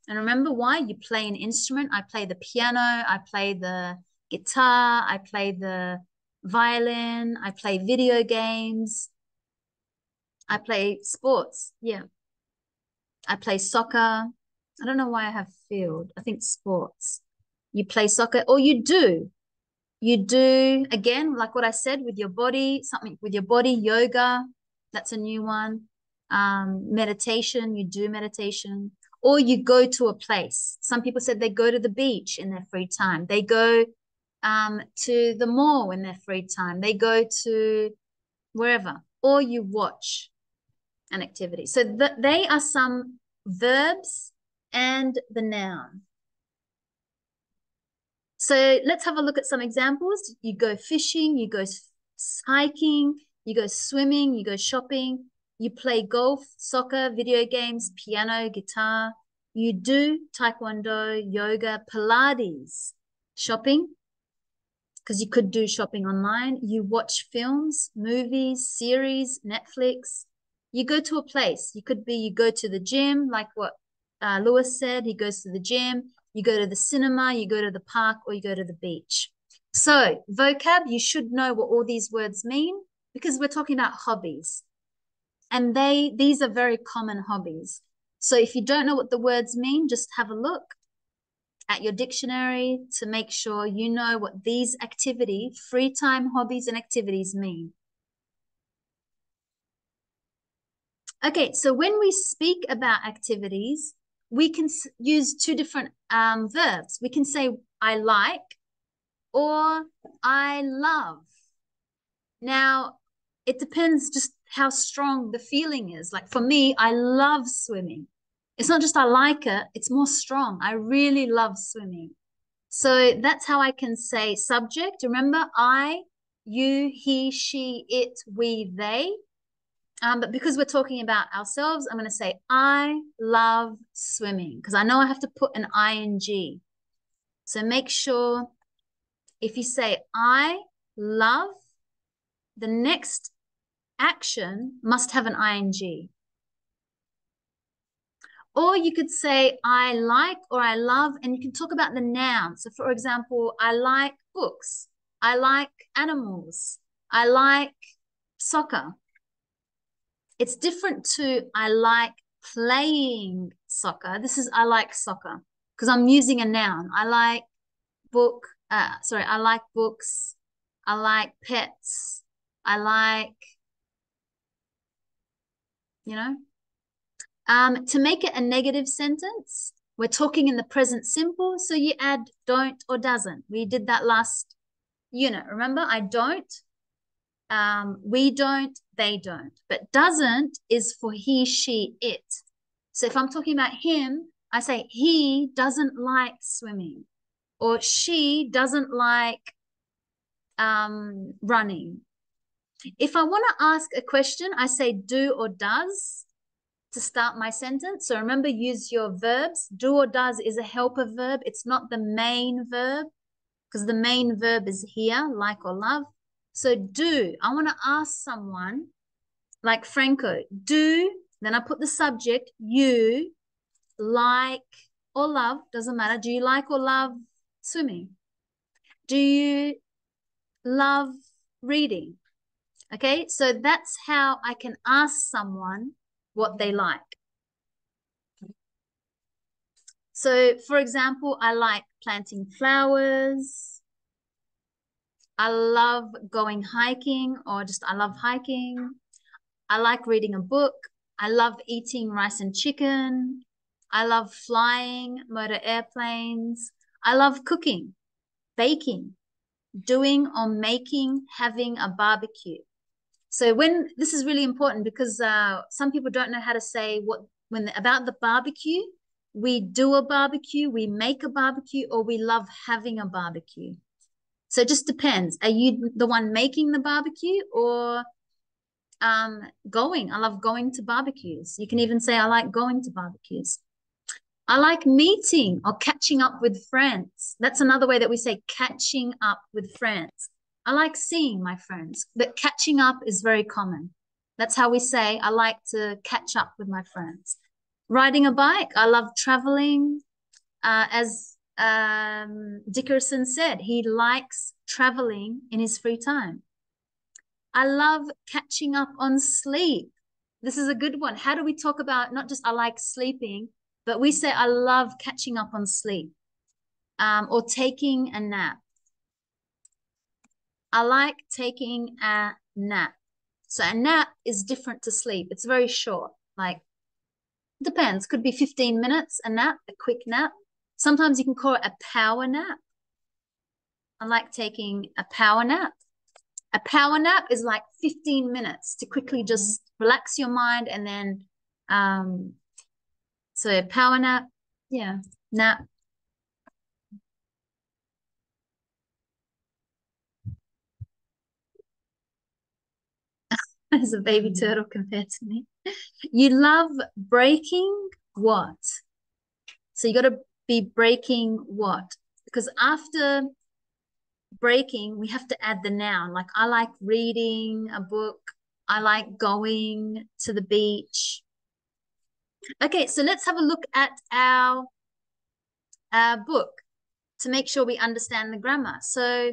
And remember why? You play an instrument. I play the piano. I play the guitar. I play the violin. I play video games. I play sports. Yeah. I play soccer. I don't know why I have field. I think sports. You play soccer or you do. You do again like what i said with your body something with your body yoga. That's a new one. Um, meditation you do meditation. Or you go to a place. Some people said they go to the beach in their free time. They go um, to the mall in their free time. They go to wherever. Or you watch an activity so th- they are some verbs and the noun so let's have a look at some examples. You go fishing, you go hiking, you go swimming, you go shopping, you play golf, soccer, video games, piano, guitar. You do taekwondo, yoga, Pilates, shopping, because you could do shopping online. You watch films, movies, series, Netflix. You go to a place. You could be, you go to the gym, like what uh, Lewis said, he goes to the gym you go to the cinema, you go to the park, or you go to the beach. So, vocab, you should know what all these words mean because we're talking about hobbies. And they these are very common hobbies. So if you don't know what the words mean, just have a look at your dictionary to make sure you know what these activity, free time hobbies and activities mean. Okay, so when we speak about activities, we can use two different um, verbs. We can say I like or I love. Now, it depends just how strong the feeling is. Like for me, I love swimming. It's not just I like it, it's more strong. I really love swimming. So that's how I can say subject. Remember, I, you, he, she, it, we, they. Um, but because we're talking about ourselves, I'm going to say, I love swimming because I know I have to put an ing. So make sure if you say, I love, the next action must have an ing. Or you could say, I like or I love, and you can talk about the noun. So, for example, I like books. I like animals. I like soccer. It's different to I like playing soccer. This is I like soccer because I'm using a noun. I like book. Uh, sorry, I like books. I like pets. I like, you know, um, to make it a negative sentence, we're talking in the present simple, so you add don't or doesn't. We did that last unit. Remember, I don't, um, we don't, they don't. But doesn't is for he, she, it. So if I'm talking about him, I say he doesn't like swimming, or she doesn't like um, running. If I want to ask a question, I say do or does to start my sentence. So remember, use your verbs. Do or does is a helper verb. It's not the main verb because the main verb is here, like or love. So do, I want to ask someone like Franco, do, then I put the subject, you like or love, doesn't matter. Do you like or love swimming? Do you love reading? Okay, so that's how I can ask someone what they like. So, for example, I like planting flowers. I love going hiking, or just I love hiking. I like reading a book. I love eating rice and chicken. I love flying motor airplanes. I love cooking, baking, doing or making, having a barbecue. So when this is really important because uh, some people don't know how to say what when about the barbecue. We do a barbecue, we make a barbecue, or we love having a barbecue. So it just depends. Are you the one making the barbecue or um, going? I love going to barbecues. You can even say I like going to barbecues. I like meeting or catching up with friends. That's another way that we say catching up with friends. I like seeing my friends, but catching up is very common. That's how we say, I like to catch up with my friends. Riding a bike, I love traveling. Uh, as um, Dickerson said, he likes traveling in his free time. I love catching up on sleep. This is a good one. How do we talk about not just I like sleeping, but we say I love catching up on sleep um, or taking a nap. I like taking a nap. So a nap is different to sleep. It's very short, like depends. Could be 15 minutes, a nap, a quick nap. Sometimes you can call it a power nap. I like taking a power nap. A power nap is like 15 minutes to quickly just relax your mind and then um so a power nap, yeah, nap. as a baby turtle compared to me. You love breaking what? So you got to be breaking what? Because after breaking, we have to add the noun. Like I like reading a book. I like going to the beach. Okay, so let's have a look at our, our book to make sure we understand the grammar. So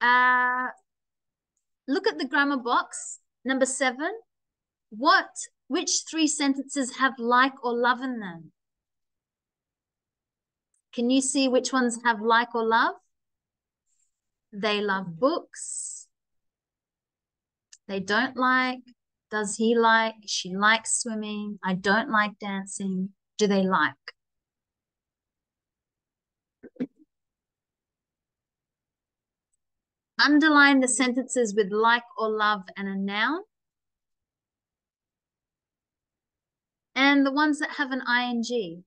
uh, look at the grammar box Number seven, what, which three sentences have like or love in them? Can you see which ones have like or love? They love mm-hmm. books. They don't like. Does he like? She likes swimming. I don't like dancing. Do they like? Underline the sentences with like or love and a noun. And the ones that have an ing.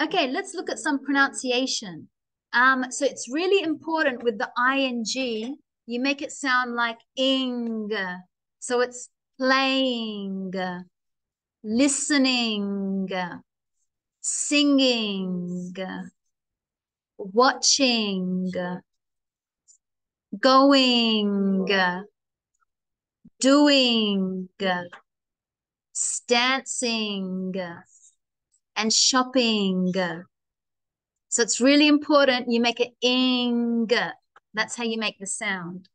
Okay, let's look at some pronunciation. Um, so it's really important with the ing, you make it sound like ing. So it's playing, listening, singing, watching, going, doing, dancing, and shopping. So it's really important you make it ing. That's how you make the sound.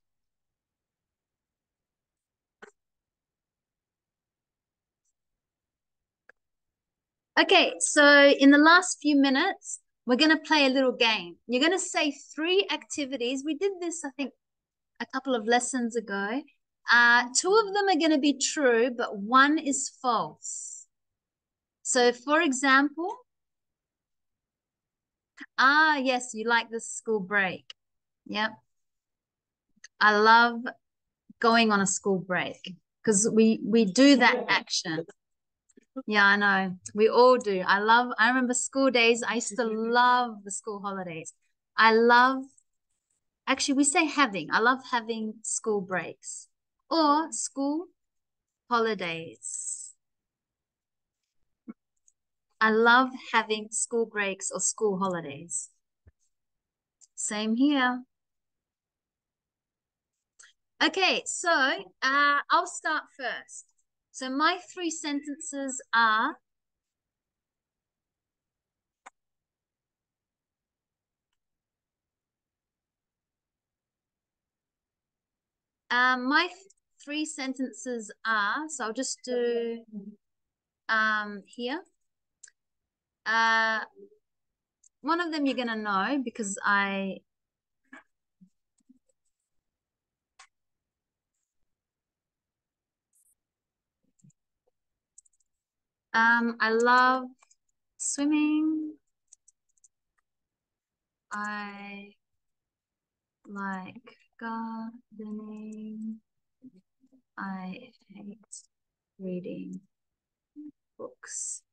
Okay, so in the last few minutes, we're going to play a little game. You're going to say three activities. We did this, I think, a couple of lessons ago. Uh, two of them are going to be true, but one is false. So, for example, ah, yes, you like the school break. Yep. I love going on a school break because we we do that action. Yeah, I know. We all do. I love, I remember school days. I used to love the school holidays. I love, actually, we say having. I love having school breaks or school holidays. I love having school breaks or school holidays. Same here. Okay, so uh, I'll start first. So my three sentences are um, my three sentences are, so I'll just do um, here. Uh, one of them you're going to know because I Um, I love swimming. I like gardening. I hate reading books.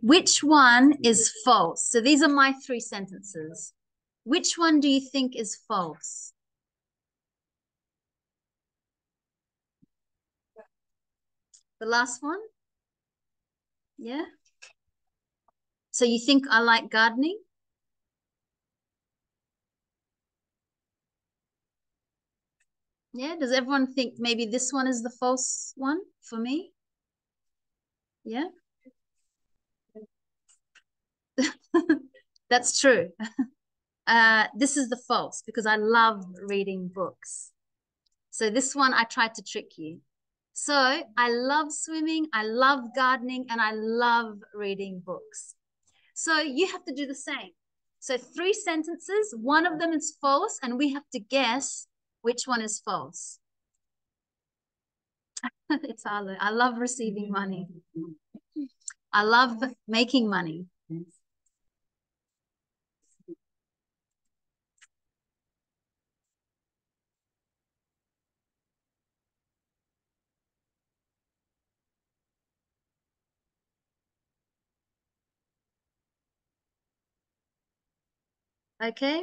Which one is false? So these are my three sentences. Which one do you think is false? The last one? Yeah. So you think I like gardening? Yeah, does everyone think maybe this one is the false one for me? Yeah. That's true. Uh, this is the false because I love reading books. So this one I tried to trick you. So I love swimming, I love gardening, and I love reading books. So you have to do the same. So three sentences, one of them is false, and we have to guess which one is false. it's Arlo. I love receiving money. I love making money. Okay,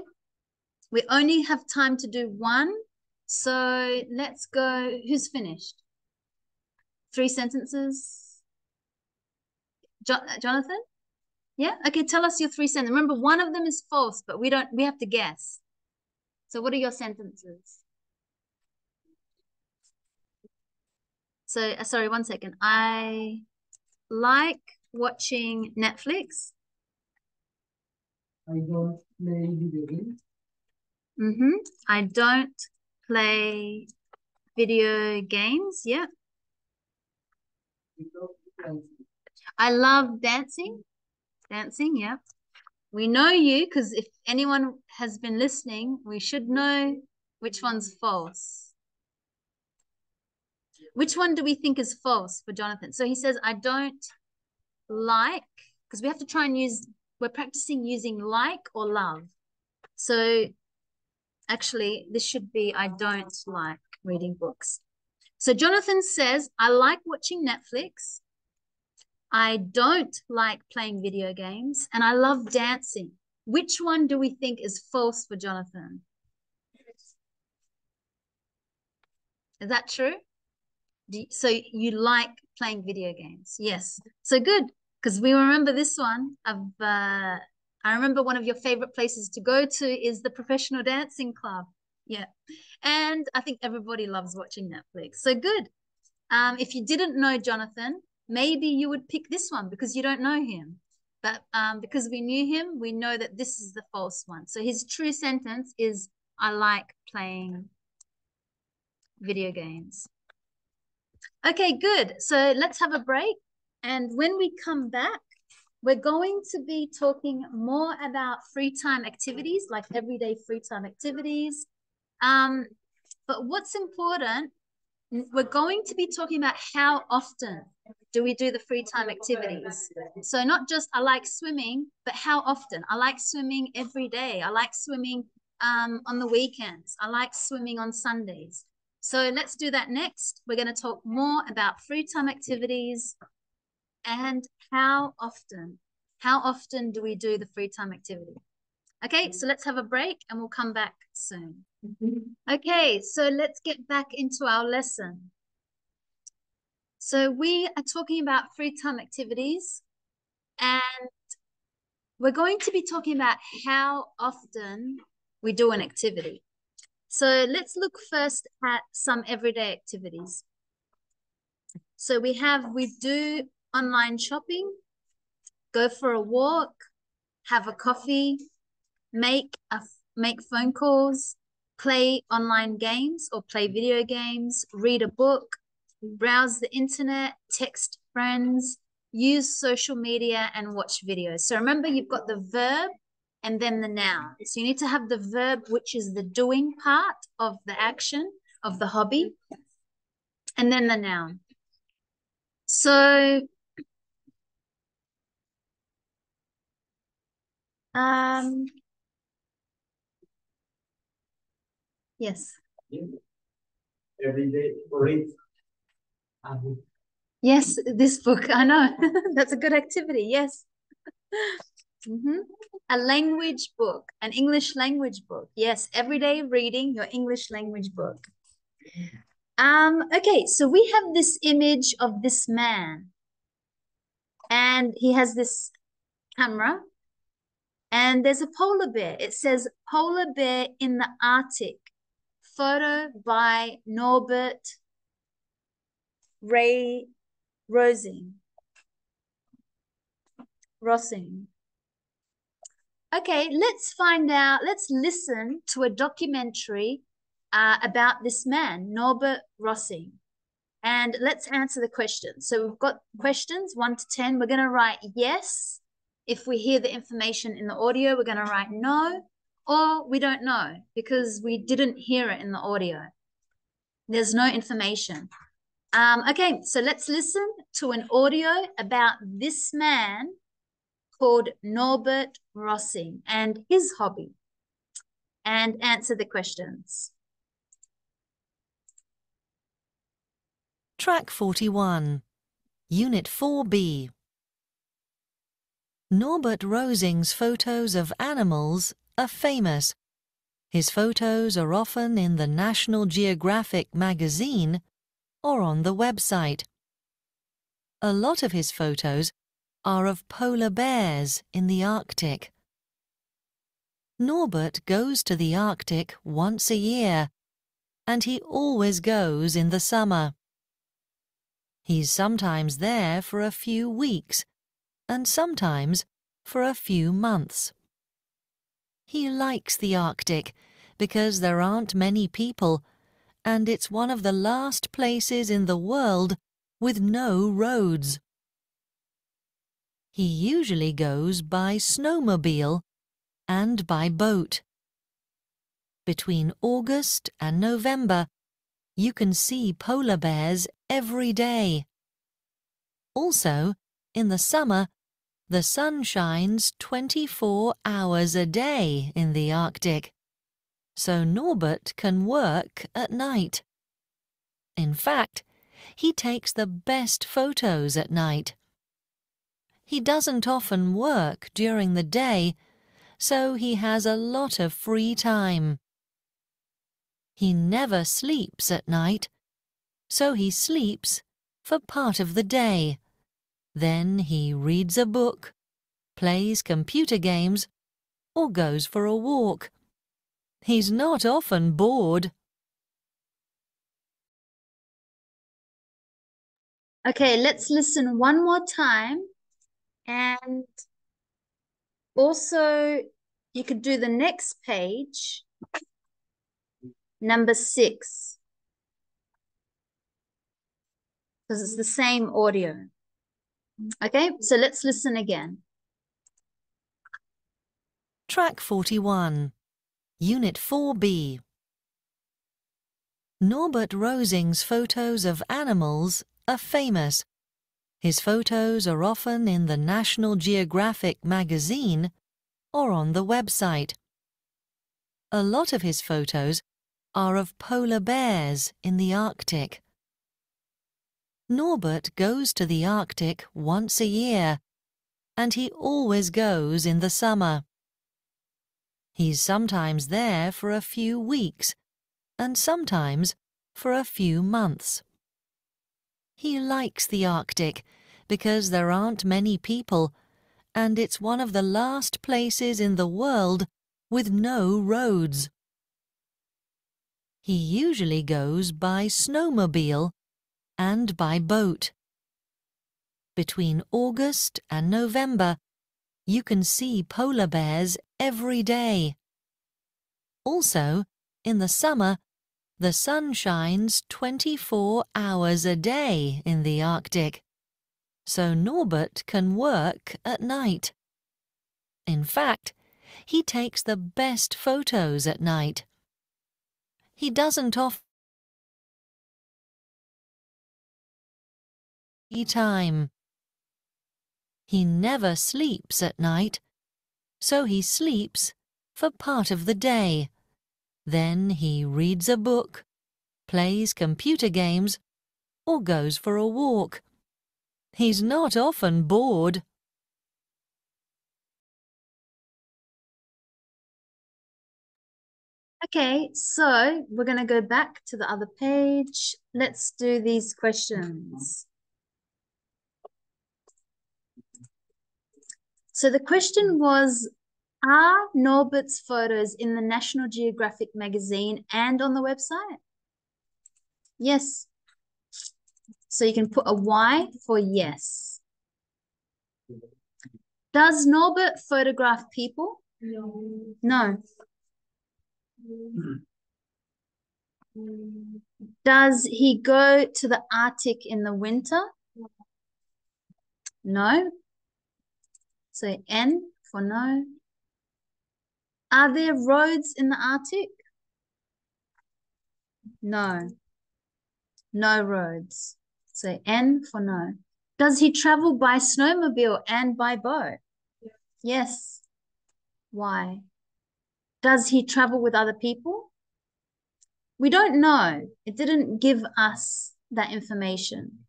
we only have time to do one. So let's go. Who's finished? Three sentences. Jo Jonathan? Yeah. Okay. Tell us your three sentences. Remember, one of them is false, but we don't. We have to guess. So, what are your sentences? So, uh, sorry, one second. I like watching Netflix. I don't play video games. Mm-hmm. I don't play video games. Yeah. I love dancing. Dancing, yeah. We know you because if anyone has been listening, we should know which one's false. Which one do we think is false for Jonathan? So he says, I don't like, because we have to try and use we're practicing using like or love. So actually, this should be I don't like reading books. So Jonathan says, I like watching Netflix. I don't like playing video games and I love dancing. Which one do we think is false for Jonathan? Is that true? You, so you like playing video games? Yes. So good because we remember this one of uh, I remember one of your favorite places to go to is the professional dancing club. Yeah. And I think everybody loves watching Netflix. So good. Um, if you didn't know Jonathan, maybe you would pick this one because you don't know him. But um, because we knew him, we know that this is the false one. So his true sentence is I like playing video games. Okay, good. So let's have a break. And when we come back, we're going to be talking more about free time activities, like everyday free time activities. Um, but what's important, we're going to be talking about how often do we do the free time activities. So not just I like swimming, but how often. I like swimming every day. I like swimming um, on the weekends. I like swimming on Sundays. So let's do that next. We're going to talk more about free time activities and how often. How often do we do the free time activity? Okay, so let's have a break and we'll come back soon. Mm-hmm. Okay, so let's get back into our lesson. So we are talking about free time activities and we're going to be talking about how often we do an activity. So let's look first at some everyday activities. So we have, we do online shopping, go for a walk, have a coffee, make a make phone calls, play online games or play video games, read a book, browse the internet, text friends, use social media and watch videos. So remember you've got the verb and then the noun. So you need to have the verb which is the doing part of the action of the hobby and then the noun. So Um, yes. Every day read. Um, Yes, this book. I know. That's a good activity. Yes. hmm A language book, an English language book. Yes, everyday reading your English language book. Um, okay, so we have this image of this man. And he has this camera and there's a polar bear. It says polar bear in the Arctic. Photo by Norbert Ray Rosing. Rossing. Okay, let's find out, let's listen to a documentary uh, about this man, Norbert Rosing. And let's answer the questions. So we've got questions one to 10. We're going to write yes if we hear the information in the audio, we're going to write no, or we don't know because we didn't hear it in the audio. There's no information. Um, okay, so let's listen to an audio about this man called Norbert Rosing and his hobby and answer the questions. Track 41, Unit 4B. Norbert Rosing's photos of animals are famous. His photos are often in the National Geographic magazine or on the website. A lot of his photos are of polar bears in the Arctic. Norbert goes to the Arctic once a year, and he always goes in the summer. He's sometimes there for a few weeks and sometimes for a few months. He likes the Arctic because there aren't many people and it's one of the last places in the world with no roads. He usually goes by snowmobile and by boat. Between August and November, you can see polar bears every day. Also, in the summer, the sun shines 24 hours a day in the Arctic, so Norbert can work at night. In fact, he takes the best photos at night. He doesn't often work during the day, so he has a lot of free time. He never sleeps at night, so he sleeps for part of the day. Then he reads a book, plays computer games, or goes for a walk. He's not often bored. Okay, let's listen one more time. And also, you could do the next page, number six, because it's the same audio. Okay, so let's listen again. Track 41, Unit 4B. Norbert Rosing's photos of animals are famous. His photos are often in the National Geographic magazine or on the website. A lot of his photos are of polar bears in the Arctic. Norbert goes to the Arctic once a year, and he always goes in the summer. He's sometimes there for a few weeks, and sometimes for a few months. He likes the Arctic because there aren't many people, and it's one of the last places in the world with no roads. He usually goes by snowmobile and by boat. Between August and November, you can see polar bears every day. Also, in the summer, the sun shines 24 hours a day in the Arctic, so Norbert can work at night. In fact, he takes the best photos at night. He doesn't often time. He never sleeps at night, so he sleeps for part of the day. Then he reads a book, plays computer games, or goes for a walk. He's not often bored. Okay, so we're going to go back to the other page. Let's do these questions. So the question was, are Norbert's photos in the National Geographic magazine and on the website? Yes. So you can put a Y for yes. Does Norbert photograph people? No. No. Does he go to the Arctic in the winter? No. So N for no. Are there roads in the Arctic? No. No roads. So N for no. Does he travel by snowmobile and by boat? Yes. Why? Does he travel with other people? We don't know. It didn't give us that information.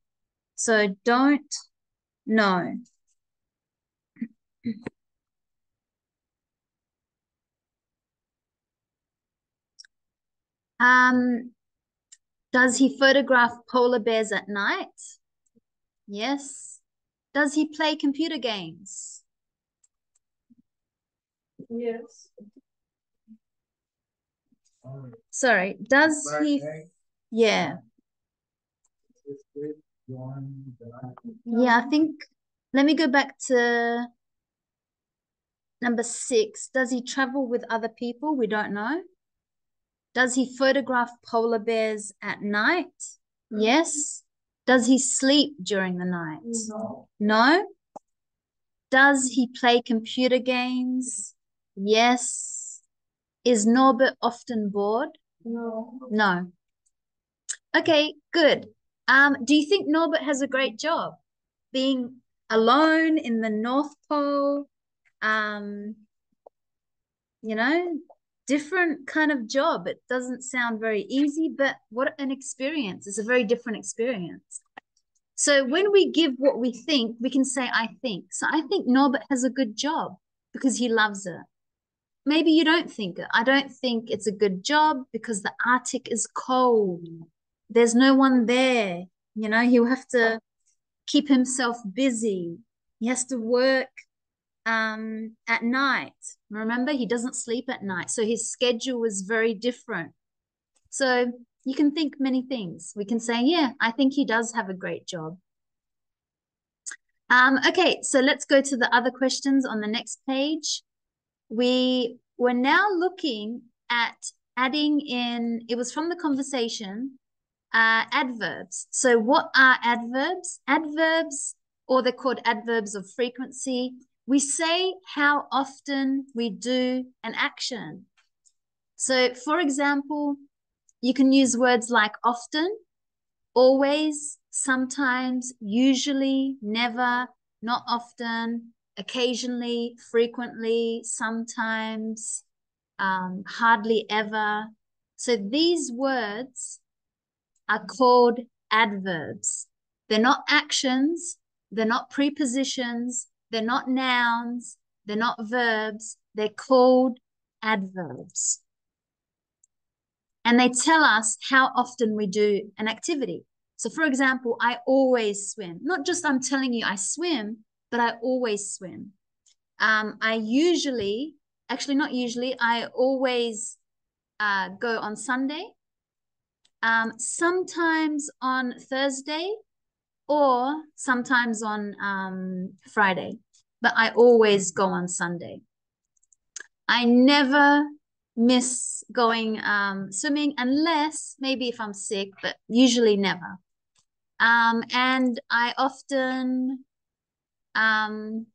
So don't know. Um, does he photograph polar bears at night? Yes. Does he play computer games? Yes. Sorry, does he? Yeah, yeah, I think, let me go back to number six. Does he travel with other people? We don't know. Does he photograph polar bears at night? Yes. Does he sleep during the night? No. No. Does he play computer games? Yes. Is Norbert often bored? No. No. Okay, good. Um, do you think Norbert has a great job being alone in the North Pole? Um, you know, different kind of job. It doesn't sound very easy, but what an experience. It's a very different experience. So when we give what we think, we can say, I think. So I think Norbert has a good job because he loves it. Maybe you don't think it. I don't think it's a good job because the Arctic is cold. There's no one there. You know, he'll have to keep himself busy. He has to work um, at night. Remember, he doesn't sleep at night. So his schedule was very different. So you can think many things. We can say, yeah, I think he does have a great job. Um, okay, so let's go to the other questions on the next page. We were now looking at adding in, it was from the conversation, uh, adverbs. So what are adverbs? Adverbs, or they're called adverbs of frequency. We say how often we do an action. So for example, you can use words like often, always, sometimes, usually, never, not often, occasionally, frequently, sometimes, um, hardly ever. So these words are called adverbs. They're not actions, they're not prepositions, they're not nouns, they're not verbs, they're called adverbs. And they tell us how often we do an activity. So, for example, I always swim. Not just I'm telling you I swim, but I always swim. Um, I usually, actually, not usually, I always uh, go on Sunday um, sometimes on Thursday or sometimes on um, Friday, but I always go on Sunday. I never miss going um, swimming unless maybe if I'm sick, but usually never. Um, and I often um,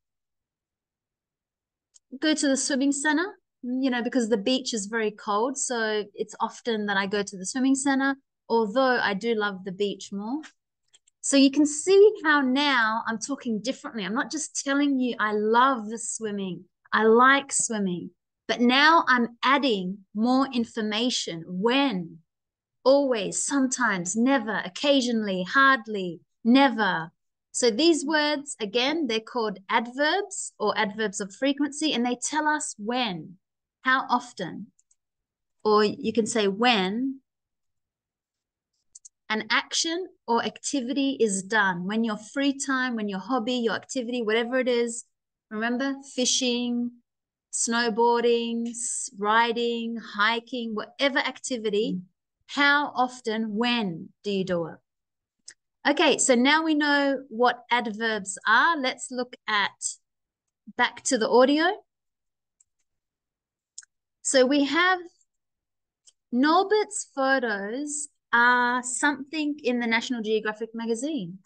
go to the swimming center you know, because the beach is very cold. So it's often that I go to the swimming center, although I do love the beach more. So you can see how now I'm talking differently. I'm not just telling you I love the swimming, I like swimming, but now I'm adding more information when, always, sometimes, never, occasionally, hardly, never, so these words, again, they're called adverbs or adverbs of frequency, and they tell us when how often, or you can say when, an action or activity is done. When your free time, when your hobby, your activity, whatever it is, remember fishing, snowboarding, riding, hiking, whatever activity, mm. how often, when do you do it? Okay, so now we know what adverbs are. Let's look at back to the audio. So we have Norbert's photos something in the National Geographic magazine.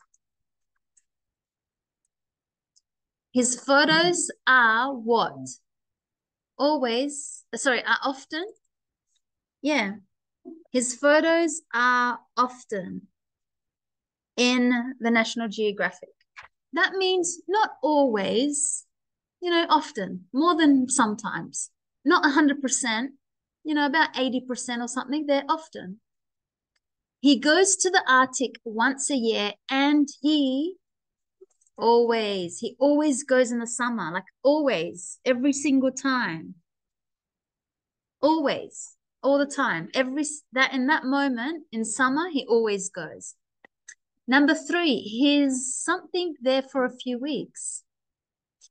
His photos are what? Always, sorry, are often? Yeah. His photos are often in the National Geographic. That means not always, you know, often, more than sometimes not 100%, you know, about 80% or something, they're often. He goes to the Arctic once a year and he always, he always goes in the summer, like always, every single time. Always, all the time. Every that in that moment in summer, he always goes. Number three, he's something there for a few weeks.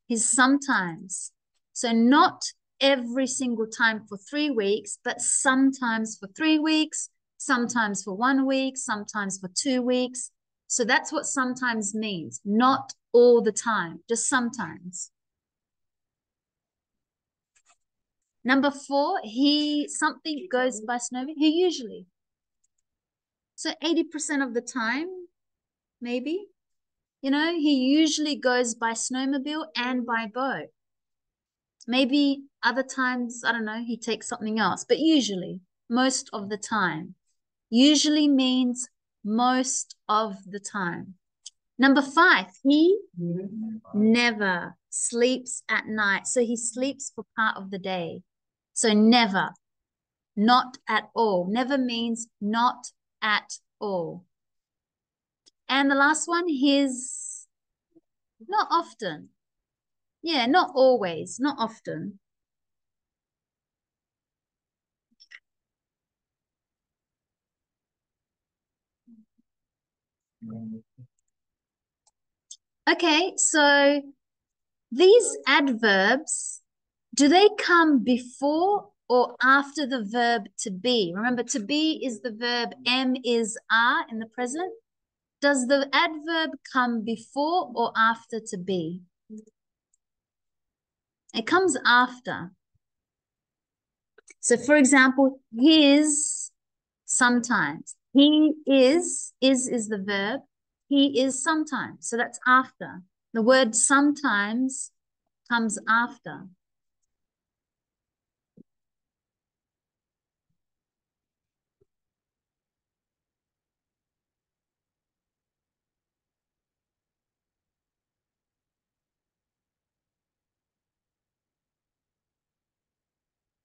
He's sometimes. So not every single time for three weeks, but sometimes for three weeks, sometimes for one week, sometimes for two weeks. So that's what sometimes means, not all the time, just sometimes. Number four, he something goes by snowing. He usually. So 80% of the time, maybe, you know, he usually goes by snowmobile and by boat. Maybe other times, I don't know, he takes something else, but usually, most of the time. Usually means most of the time. Number five, he never sleeps at night. So he sleeps for part of the day. So never, not at all. Never means not at all. And the last one, his not often. Yeah, not always, not often. Okay, so These adverbs, do they come before or after the verb to be? Remember, to be is the verb, am is are in the present. Does the adverb come before or after to be? It comes after. So, for example, his sometimes. He is, is is the verb. He is sometimes. So that's after. The word sometimes comes after.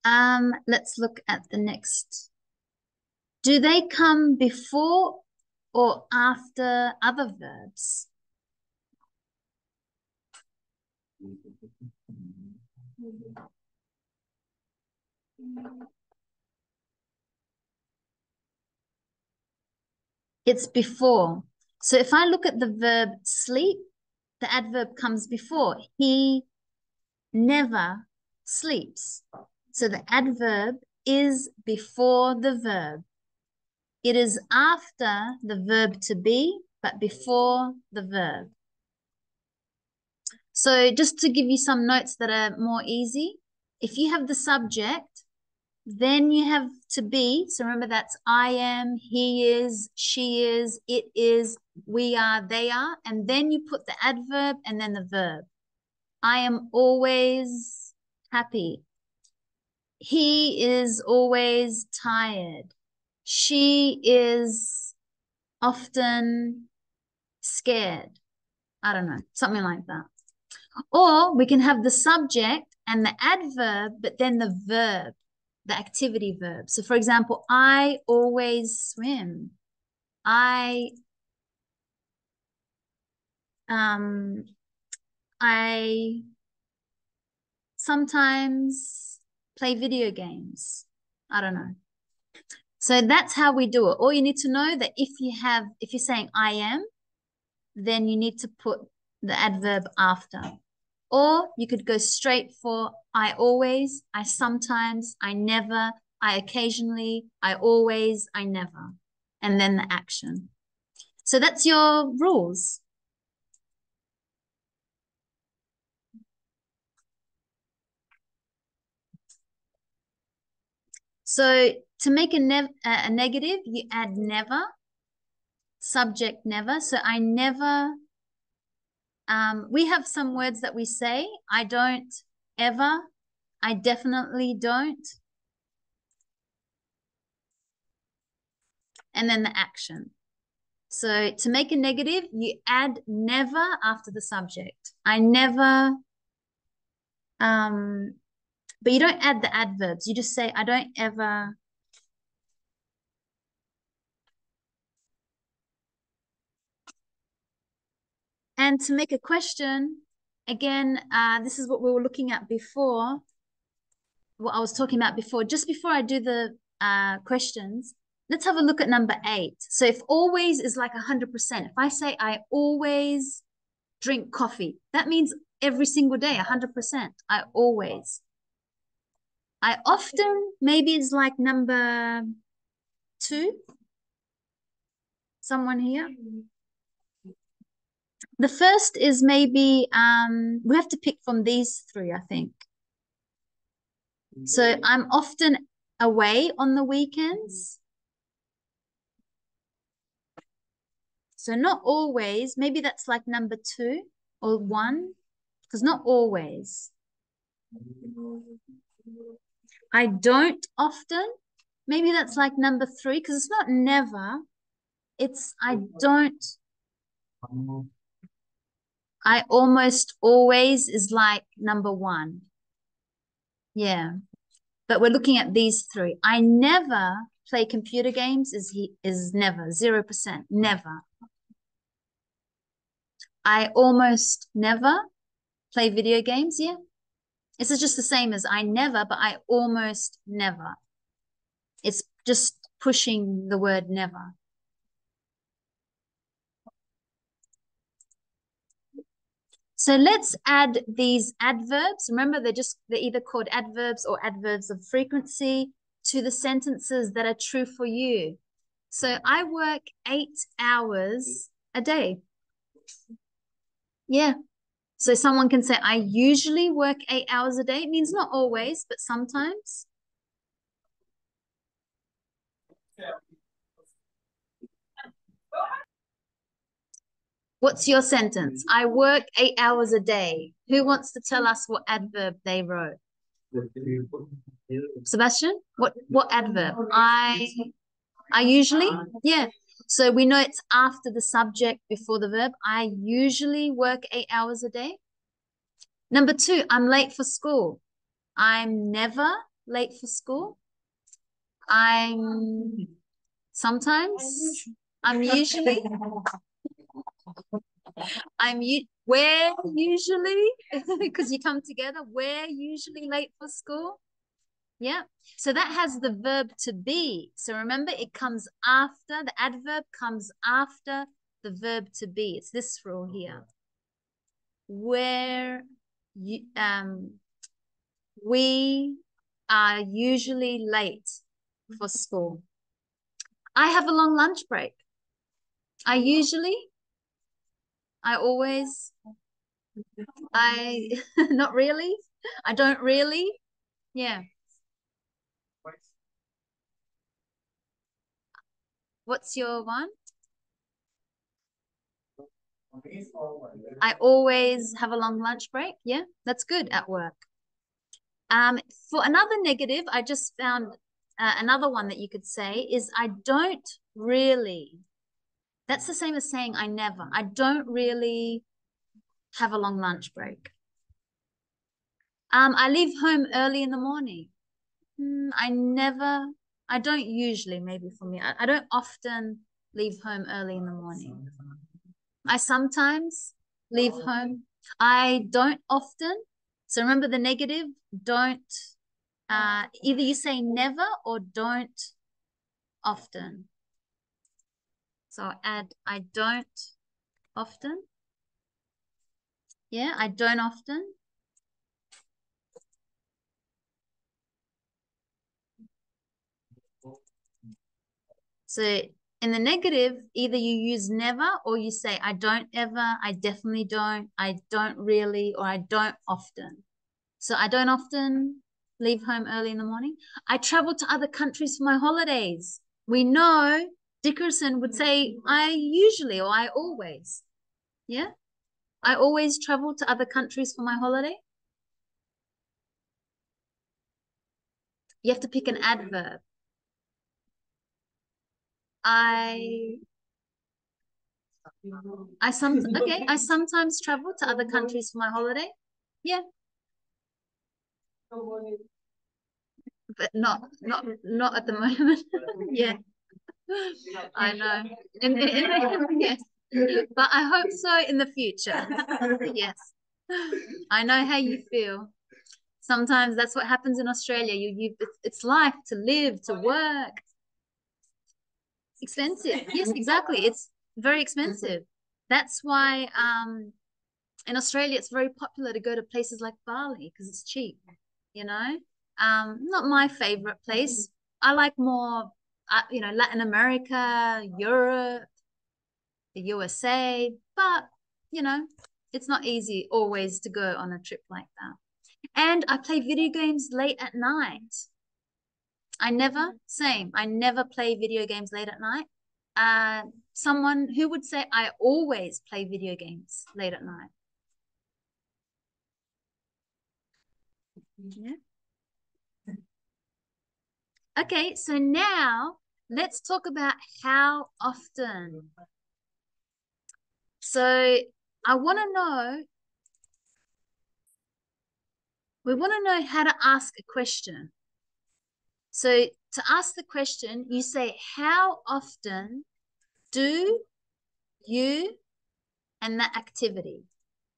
Um, let's look at the next. Do they come before or after other verbs? It's before. So if I look at the verb sleep, the adverb comes before. He never sleeps. So the adverb is before the verb. It is after the verb to be, but before the verb. So just to give you some notes that are more easy, if you have the subject, then you have to be. So remember that's I am, he is, she is, it is, we are, they are. And then you put the adverb and then the verb. I am always happy. He is always tired. She is often scared. I don't know, something like that. Or we can have the subject and the adverb, but then the verb, the activity verb. So, for example, I always swim. I um I sometimes play video games. I don't know. So that's how we do it. All you need to know that if you have, if you're saying I am, then you need to put the adverb after. Or you could go straight for I always, I sometimes, I never, I occasionally, I always, I never, and then the action. So that's your rules. So to make a, ne a negative, you add never, subject never. So I never, um, we have some words that we say, I don't ever, I definitely don't. And then the action. So to make a negative, you add never after the subject. I never um, but you don't add the adverbs. You just say, I don't ever. And to make a question, again, uh, this is what we were looking at before, what I was talking about before. Just before I do the uh, questions, let's have a look at number eight. So if always is like 100%, if I say I always drink coffee, that means every single day, 100%. I always. I often, maybe it's like number two. Someone here? The first is maybe, um, we have to pick from these three, I think. So mm-hmm. I'm often away on the weekends. So not always, maybe that's like number two or one, because not always. I don't often. Maybe that's like number three because it's not never. It's I mm-hmm. don't. Mm-hmm. I almost always is like number one. Yeah. But we're looking at these three. I never play computer games is he is never 0% never. I almost never play video games, yeah. This is just the same as I never, but I almost never. It's just pushing the word never. So let's add these adverbs. Remember, they're just, they're either called adverbs or adverbs of frequency to the sentences that are true for you. So I work eight hours a day. Yeah. So someone can say, I usually work eight hours a day. It means not always, but sometimes. What's your sentence? Mm. I work eight hours a day. Who wants to tell us what adverb they wrote? Sebastian, what what adverb? I I usually yeah. So we know it's after the subject before the verb. I usually work eight hours a day. Number two, I'm late for school. I'm never late for school. I'm sometimes. I'm usually. I'm u- where usually because you come together. We're usually late for school. Yeah. So that has the verb to be. So remember, it comes after the adverb comes after the verb to be. It's this rule here. Where you um we are usually late for school. I have a long lunch break. I usually I always, I, not really. I don't really. Yeah. What's your one? I always have a long lunch break. Yeah, that's good at work. Um, for another negative, I just found uh, another one that you could say is I don't really that's the same as saying I never. I don't really have a long lunch break. Um, I leave home early in the morning. Mm, I never, I don't usually, maybe for me, I, I don't often leave home early in the morning. I sometimes leave home. I don't often. So remember the negative, don't, uh, either you say never or don't often. So i add I don't often. Yeah, I don't often. So in the negative, either you use never or you say I don't ever, I definitely don't, I don't really, or I don't often. So I don't often leave home early in the morning. I travel to other countries for my holidays. We know Dickerson would say, I usually or I always. Yeah. I always travel to other countries for my holiday. You have to pick an adverb. I I some okay, I sometimes travel to other countries for my holiday. Yeah. But not not not at the moment. yeah. I know. In, in, in, yes. But I hope so in the future. yes. I know how you feel. Sometimes that's what happens in Australia. You, you, it's life to live, to work. It's expensive. Yes, exactly. It's very expensive. That's why um, in Australia it's very popular to go to places like Bali because it's cheap. You know, um, not my favorite place. I like more uh, you know, Latin America, Europe, the USA, but you know, it's not easy always to go on a trip like that. And I play video games late at night. I never, same, I never play video games late at night. Uh, someone who would say I always play video games late at night. Yeah. Okay, so now let's talk about how often. So I want to know, we want to know how to ask a question. So to ask the question, you say, how often do you and the activity?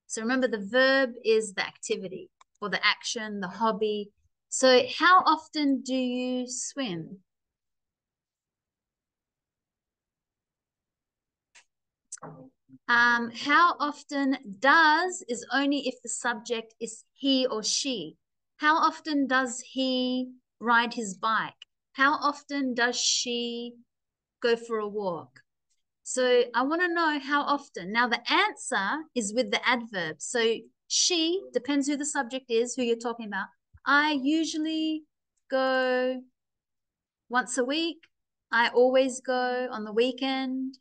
So remember the verb is the activity or the action, the hobby. So how often do you swim? Um, how often does is only if the subject is he or she. How often does he ride his bike? How often does she go for a walk? So I want to know how often. Now the answer is with the adverb. So she depends who the subject is, who you're talking about. I usually go once a week. I always go on the weekend.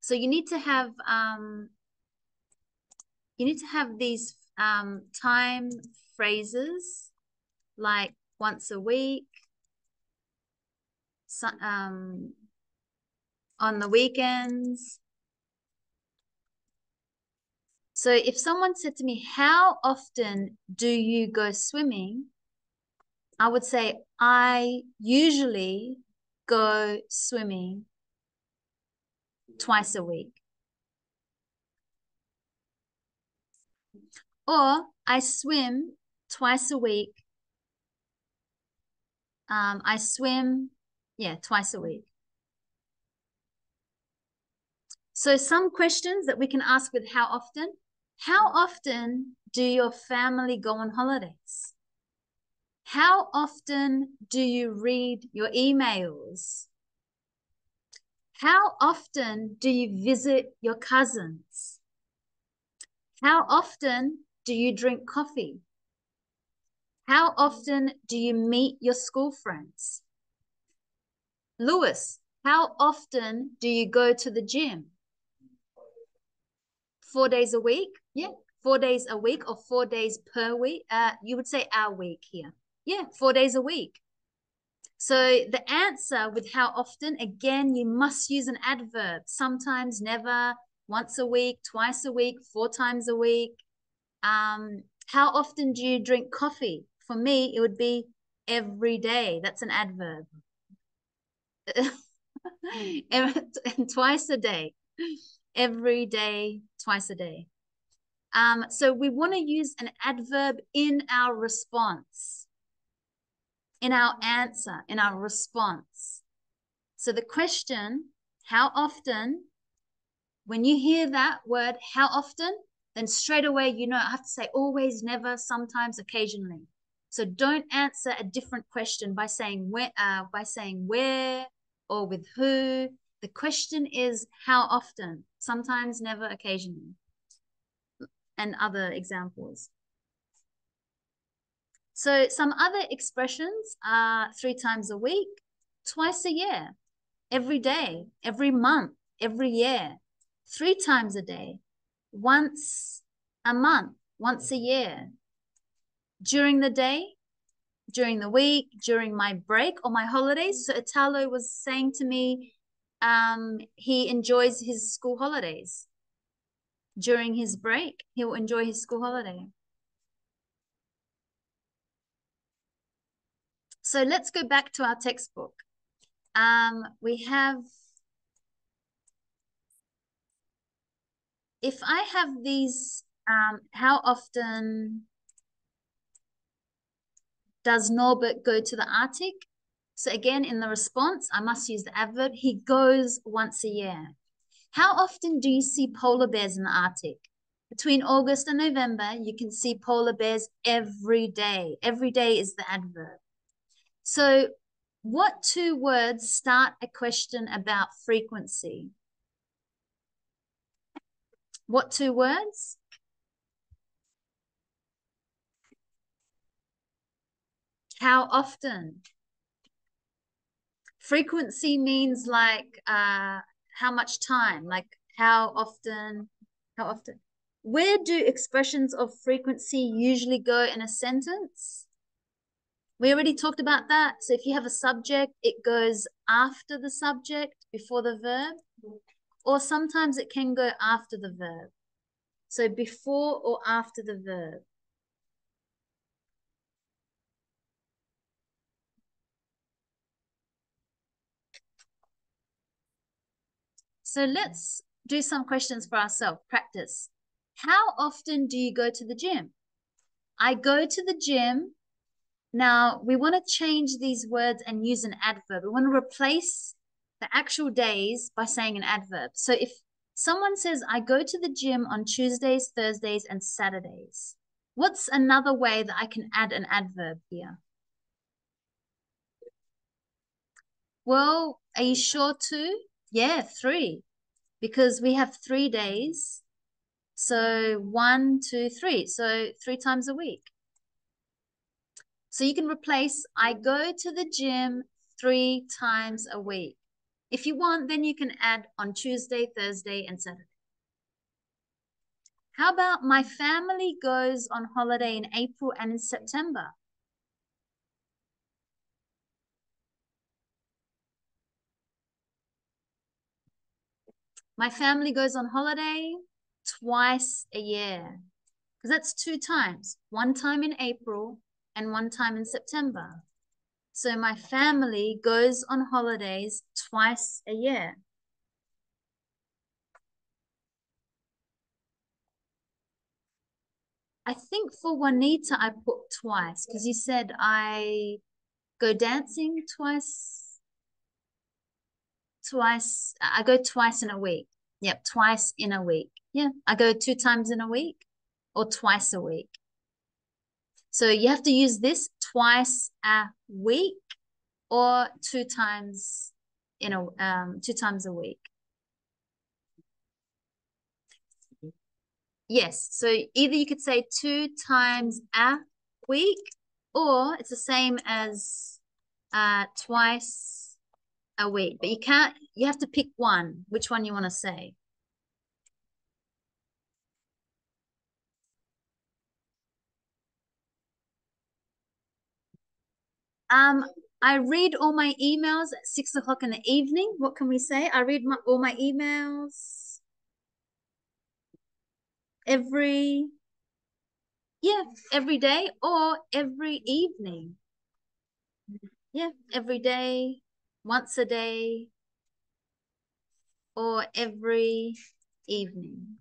So you need to have um, you need to have these um, time phrases like once a week, so, um, on the weekends. So if someone said to me, How often do you go swimming? I would say, I usually go swimming twice a week. Or I swim twice a week. Um, I swim, yeah, twice a week. So some questions that we can ask with how often. How often do your family go on holidays? How often do you read your emails? How often do you visit your cousins? How often do you drink coffee? How often do you meet your school friends? Lewis, how often do you go to the gym? Four days a week? Yeah, four days a week or four days per week? Uh, you would say our week here. Yeah, four days a week. So the answer with how often, again, you must use an adverb. Sometimes, never, once a week, twice a week, four times a week. Um, how often do you drink coffee? For me, it would be every day. That's an adverb. and twice a day. Every day, twice a day. Um, so we want to use an adverb in our response in our answer, in our response. So the question, how often, when you hear that word, how often, then straight away you know I have to say always, never, sometimes, occasionally. So don't answer a different question by saying where, uh, by saying where or with who. The question is how often, sometimes, never, occasionally, and other examples. So some other expressions are three times a week, twice a year, every day, every month, every year, three times a day, once a month, once a year, during the day, during the week, during my break or my holidays. So Italo was saying to me, um, he enjoys his school holidays. During his break, he will enjoy his school holiday. So let's go back to our textbook. Um, we have, if I have these, um, how often does Norbert go to the Arctic? So again, in the response, I must use the adverb. He goes once a year. How often do you see polar bears in the Arctic? Between August and November, you can see polar bears every day. Every day is the adverb. So what two words start a question about frequency? What two words? How often? Frequency means like uh, how much time, like how often, how often. Where do expressions of frequency usually go in a sentence? We already talked about that. So if you have a subject, it goes after the subject, before the verb, or sometimes it can go after the verb. So before or after the verb. So let's do some questions for ourselves, practice. How often do you go to the gym? I go to the gym now, we want to change these words and use an adverb. We want to replace the actual days by saying an adverb. So if Someone says, I go to the gym on Tuesdays, Thursdays, and Saturdays. What's another way that I can add an adverb here? Well, are you sure two? Yeah, three. Because we have three days. So one, two, three. So three times a week. So you can replace I go to the gym three times a week. If you want, then you can add on Tuesday, Thursday, and Saturday. How about my family goes on holiday in April and in September? My family goes on holiday twice a year because that's two times, one time in April and one time in September. So my family goes on holidays twice a year. I think for Juanita, I put twice because you said I go dancing twice. Twice, I go twice in a week. Yep, twice in a week. Yeah, I go two times in a week or twice a week. So you have to use this twice a week or two times in a um two times a week. Yes, so either you could say two times a week or it's the same as uh twice a week, but you can't you have to pick one, which one you want to say. Um, I read all my emails at six o'clock in the evening. What can we say? I read my, all my emails every, yeah, every day or every evening. Yeah, every day, once a day, or every evening.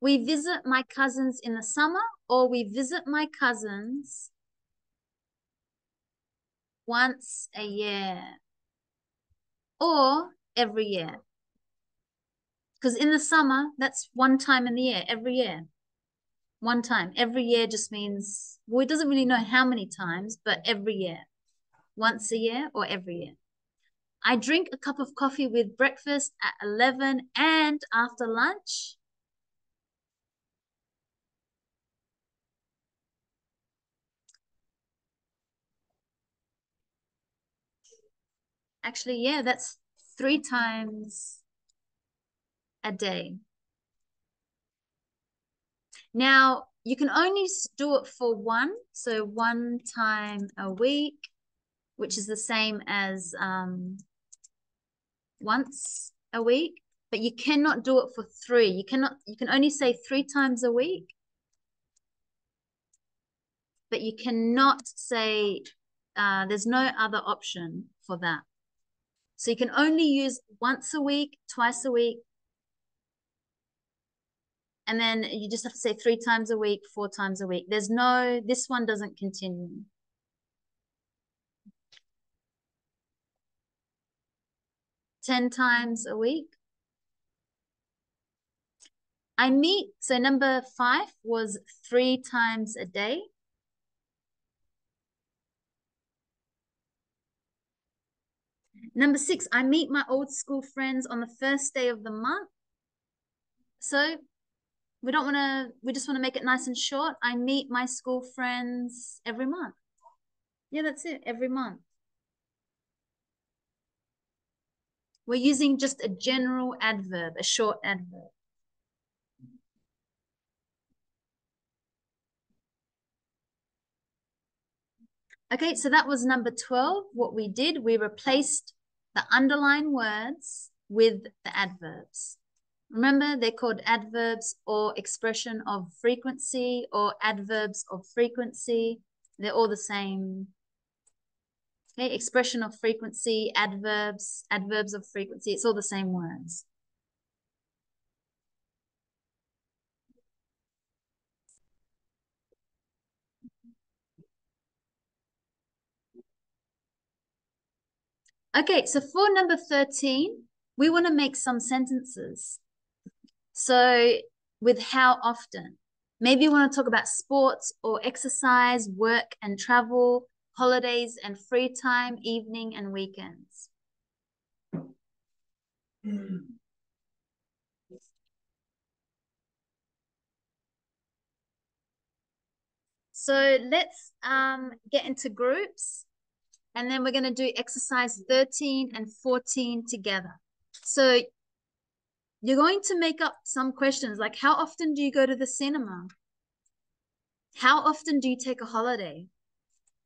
We visit my cousins in the summer or we visit my cousins once a year or every year. Because in the summer, that's one time in the year, every year. One time. Every year just means, well, it doesn't really know how many times, but every year. Once a year or every year. I drink a cup of coffee with breakfast at 11 and after lunch Actually, yeah, that's three times a day. Now, you can only do it for one, so one time a week, which is the same as um, once a week, but you cannot do it for three. You cannot, you can only say three times a week, but you cannot say, uh, there's no other option for that. So you can only use once a week, twice a week, and then you just have to say three times a week, four times a week. There's no, this one doesn't continue. Ten times a week. I meet, so number five was three times a day. Number six, I meet my old school friends on the first day of the month. So we don't want to, we just want to make it nice and short. I meet my school friends every month. Yeah, that's it, every month. We're using just a general adverb, a short adverb. Okay, so that was number 12. What we did, we replaced the underlined words with the adverbs. Remember, they're called adverbs or expression of frequency or adverbs of frequency. They're all the same. Okay, expression of frequency, adverbs, adverbs of frequency, it's all the same words. Okay, so for number 13, we want to make some sentences. So with how often. Maybe you want to talk about sports or exercise, work and travel, holidays and free time, evening and weekends. So let's um, get into groups and then we're going to do exercise 13 and 14 together. So you're going to make up some questions like how often do you go to the cinema? How often do you take a holiday?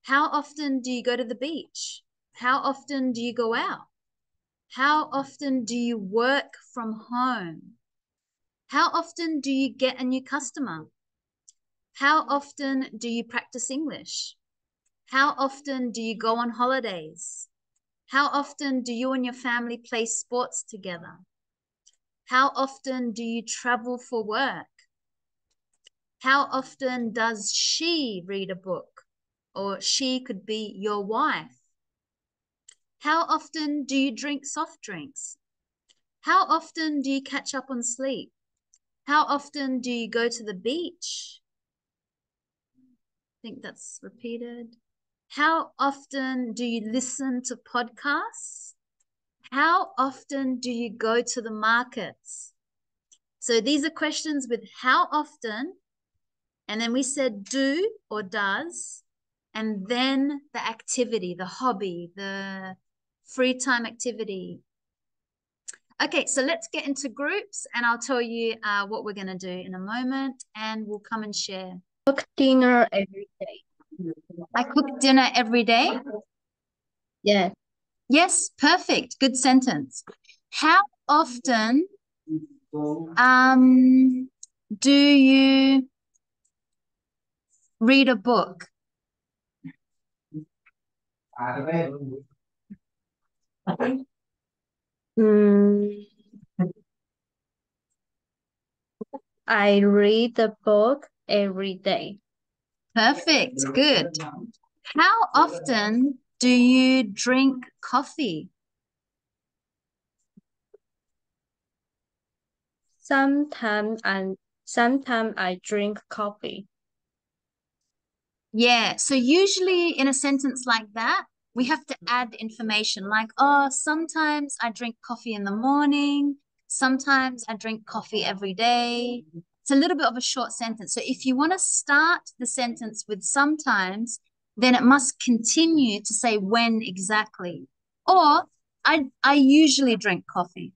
How often do you go to the beach? How often do you go out? How often do you work from home? How often do you get a new customer? How often do you practice English? How often do you go on holidays? How often do you and your family play sports together? How often do you travel for work? How often does she read a book? Or she could be your wife. How often do you drink soft drinks? How often do you catch up on sleep? How often do you go to the beach? I think that's repeated. How often do you listen to podcasts? How often do you go to the markets? So these are questions with how often, and then we said do or does, and then the activity, the hobby, the free time activity. Okay, so let's get into groups and I'll tell you uh, what we're going to do in a moment and we'll come and share. Cook dinner every day. I cook dinner every day. Yes. Yes, perfect. Good sentence. How often um do you read a book? Mm, I read the book every day. Perfect. Good. How often do you drink coffee? Sometimes I sometimes I drink coffee. Yeah. So usually in a sentence like that, we have to add information like, oh, sometimes I drink coffee in the morning. Sometimes I drink coffee every day. It's a little bit of a short sentence. So if you want to start the sentence with sometimes, then it must continue to say when exactly. Or I I usually drink coffee.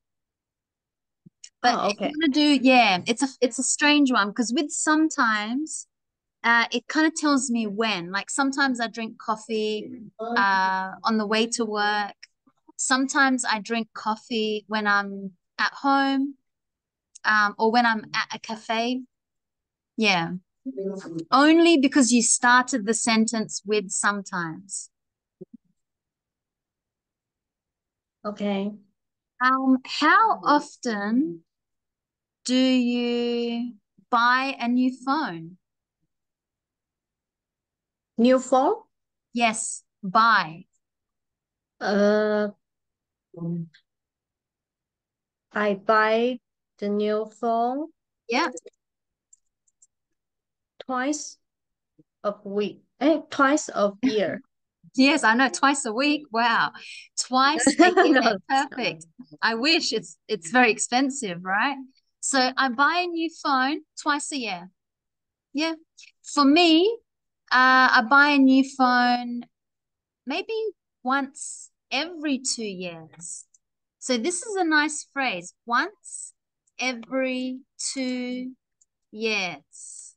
But Oh, if you okay. want to do, yeah, it's a it's a strange one because with sometimes, uh, it kind of tells me when. Like sometimes I drink coffee uh on the way to work. Sometimes I drink coffee when I'm at home, um, or when I'm at a cafe. Yeah. Only because you started the sentence with sometimes. Okay. Um, how often do you buy a new phone? New phone? Yes, buy. Uh, I buy the new phone Yeah. Twice a week. Eh, twice a year. Yes, I know twice a week. Wow. Twice a year. No. Perfect. I wish it's it's very expensive, right? So I buy a new phone twice a year. Yeah. For me, uh, I buy a new phone maybe once every two years. So this is a nice phrase. Once every two years.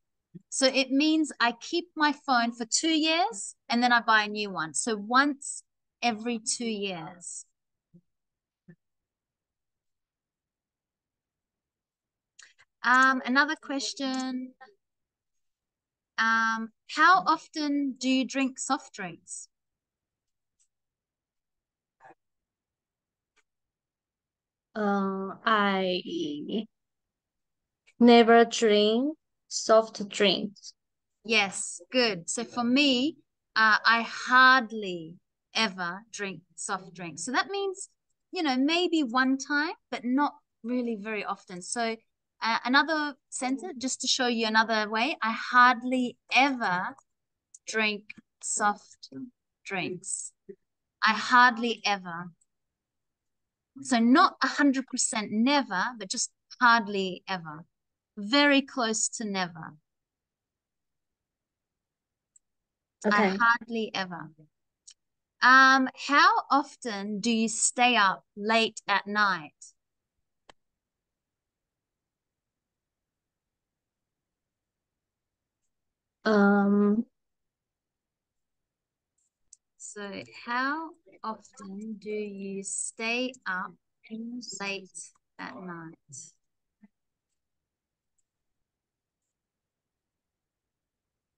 So it means I keep my phone for two years and then I buy a new one. So once every two years. Um, another question. Um, how often do you drink soft drinks? Uh, I never drink soft drinks. Yes, good. So for me, uh, I hardly ever drink soft drinks. So that means, you know, maybe one time, but not really very often. So uh, another sentence, just to show you another way, I hardly ever drink soft drinks. I hardly ever. So not 100% never, but just hardly ever. Very close to never. Okay. I hardly ever. Um, how often do you stay up late at night? Um, So how often do you stay up late at night?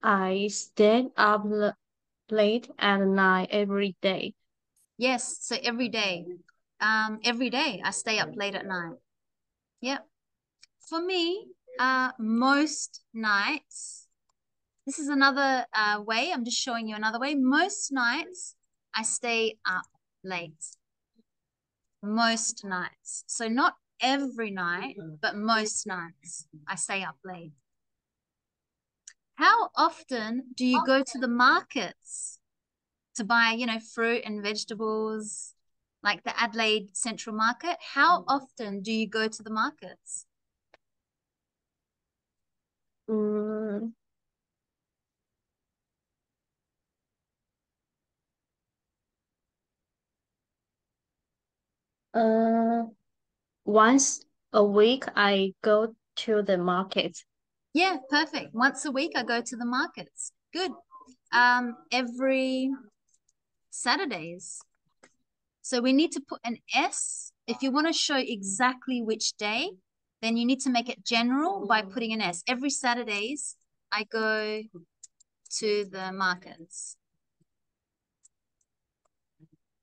I stay up late at night every day. Yes, so every day. Um, every day I stay up late at night. Yep. For me, uh, most nights, this is another uh, way, I'm just showing you another way. Most nights I stay up late. Most nights. So not every night, but most nights I stay up late. How often do you go to the markets to buy, you know, fruit and vegetables, like the Adelaide Central Market? How often do you go to the markets? Mm, uh, once a week I go to the market. Yeah, perfect. Once a week I go to the markets. Good. Um, every Saturdays. So we need to put an S. If you want to show exactly which day, then you need to make it general by putting an S. Every Saturdays I go to the markets.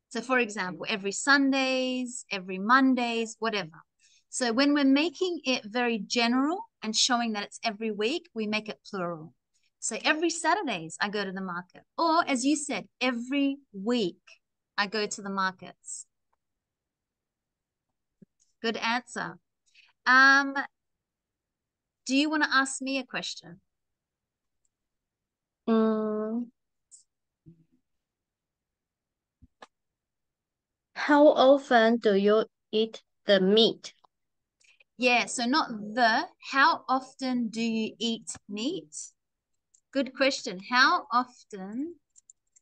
So for example, every Sundays, every Mondays, whatever. So when we're making it very general and showing that it's every week, we make it plural. So every Saturdays I go to the market. Or as you said, every week I go to the markets. Good answer. Um, do you want to ask me a question? Um, how often do you eat the meat? Yeah, so not the, how often do you eat meat? Good question. How often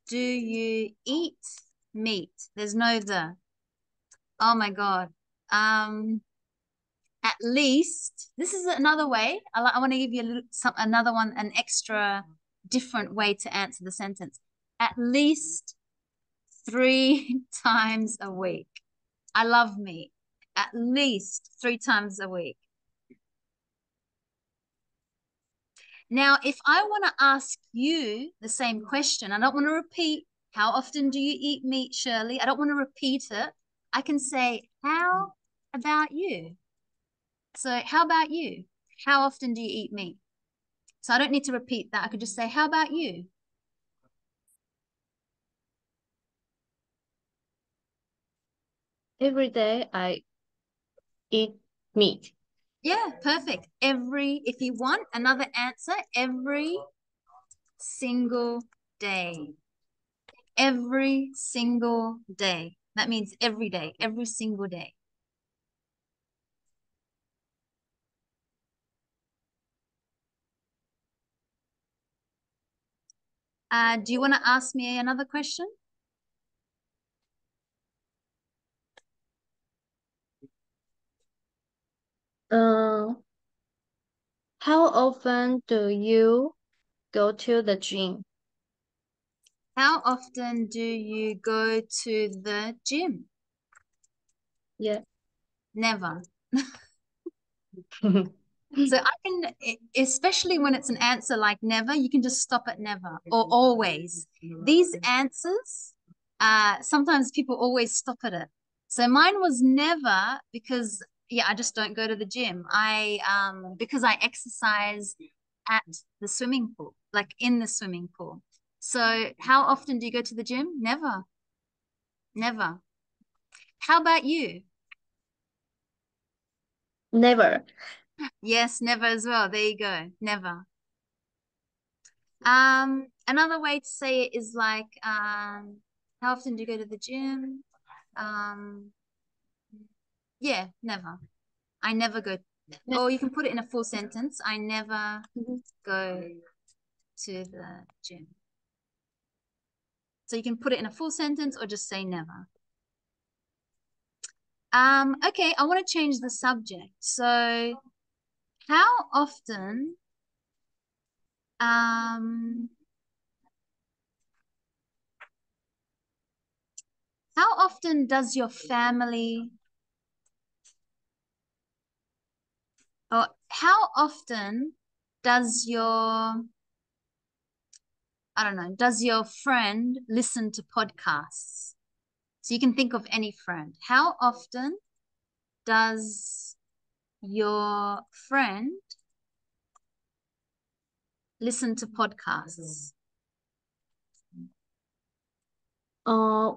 do you eat meat? There's no the. Oh my God. Um, at least, this is another way. I, I want to give you a little, some, another one, an extra different way to answer the sentence. At least three times a week. I love meat at least three times a week. Now, if I want to ask you the same question, I don't want to repeat, how often do you eat meat, Shirley? I don't want to repeat it. I can say, how about you? So how about you? How often do you eat meat? So I don't need to repeat that. I could just say, how about you? Every day I eat meat. Yeah, perfect. Every, if you want another answer, every single day. Every single day. That means every day, every single day. Uh, do you want to ask me another question? Uh, how often do you go to the gym? How often do you go to the gym? Yeah. Never. So I can, especially when it's an answer like never, you can just stop at never or always. These answers, uh, sometimes people always stop at it. So mine was never because, yeah, I just don't go to the gym. I, um, because I exercise at the swimming pool, like in the swimming pool. So how often do you go to the gym? Never. Never. How about you? Never. Yes, never as well. There you go. Never. Um, another way to say it is like, um, how often do you go to the gym? Um, yeah, never. I never go. Or you can put it in a full sentence. I never Mhm. go to the gym. So you can put it in a full sentence or just say never. Um, okay, I want to change the subject. So how often um how often does your family or how often does your I don't know, does your friend listen to podcasts? So you can think of any friend. How often does your friend listen to podcasts? Uh,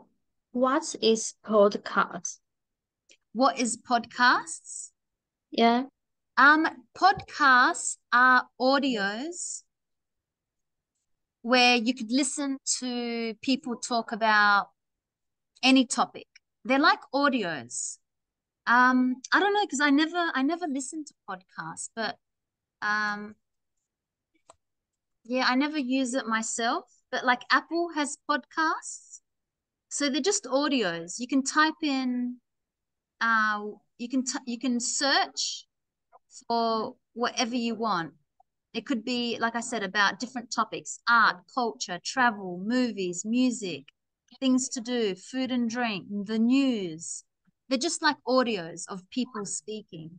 what is podcast? What is podcasts? Yeah. Um, podcasts are audios where you could listen to people talk about any topic. They're like audios. Um, I don't know because I never I never listened to podcasts, but um, yeah, I never use it myself. But like Apple has podcasts, so they're just audios. You can type in, uh, you can t- you can search for whatever you want. It could be, like I said, about different topics, art, culture, travel, movies, music, things to do, food and drink, the news. They're just like audios of people speaking.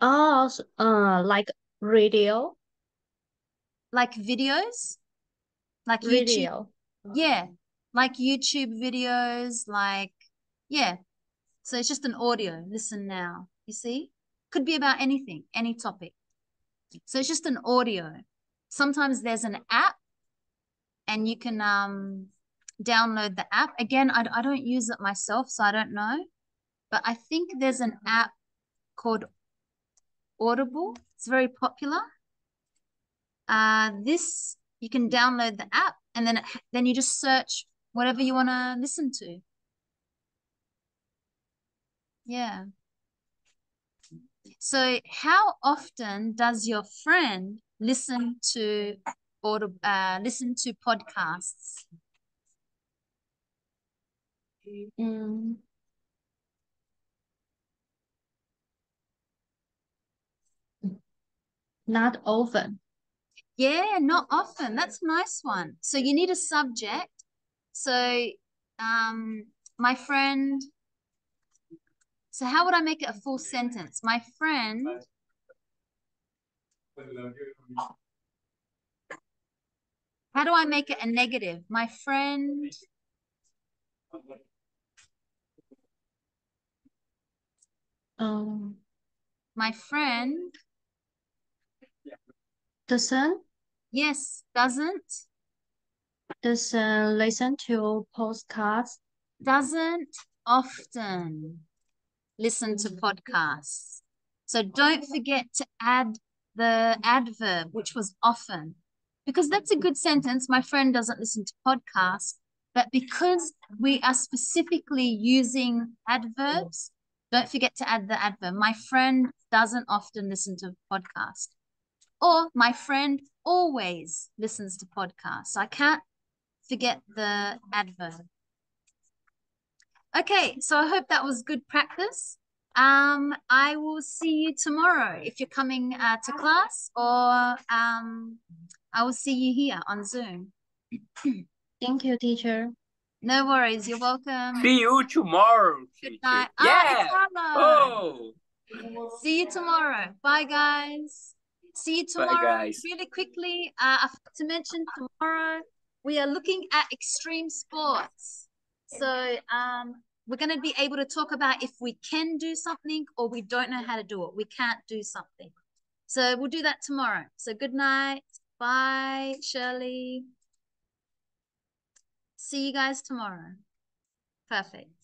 Oh, uh, like radio, Like videos, like YouTube. Yeah, like YouTube videos, like, yeah. So it's just an audio. Listen now. You see? Could be about anything, any topic. So it's just an audio. Sometimes there's an app and you can um download the app. Again, I, I don't use it myself, so I don't know. But I think there's an app called Audible. It's very popular. Uh, this you can download the app and then then you just search whatever you want to listen to. Yeah. So how often does your friend listen to or uh listen to podcasts? Mm. Not often. Yeah, not often. That's a nice one. So you need a subject. So um my friend so how would I make it a full sentence? My friend how do I make it a negative? My friend Um, my friend doesn't yes, doesn't doesn't listen to postcards. doesn't often listen to mm-hmm. podcasts. So don't forget to add the adverb, which was often, because that's a good sentence. My friend doesn't listen to podcasts, but because we are specifically using adverbs, don't forget to add the adverb. My friend doesn't often listen to podcasts. Or my friend always listens to podcasts. So I can't forget the adverb. Okay, so I hope that was good practice. Um, I will see you tomorrow if you're coming uh, to class, or um, I will see you here on Zoom. Thank you, teacher. No worries, you're welcome. See you tomorrow, Good night. Ah, Yeah. it's Harlow. Oh, See you tomorrow. Bye, guys. See you Bye, tomorrow. guys. Really quickly, uh, I forgot to mention tomorrow we are looking at extreme sports. So um, we're going to be able to talk about if we can do something or we don't know how to do it. We can't do something. So we'll do that tomorrow. So good night. Bye, Shirley. See you guys tomorrow. Perfect.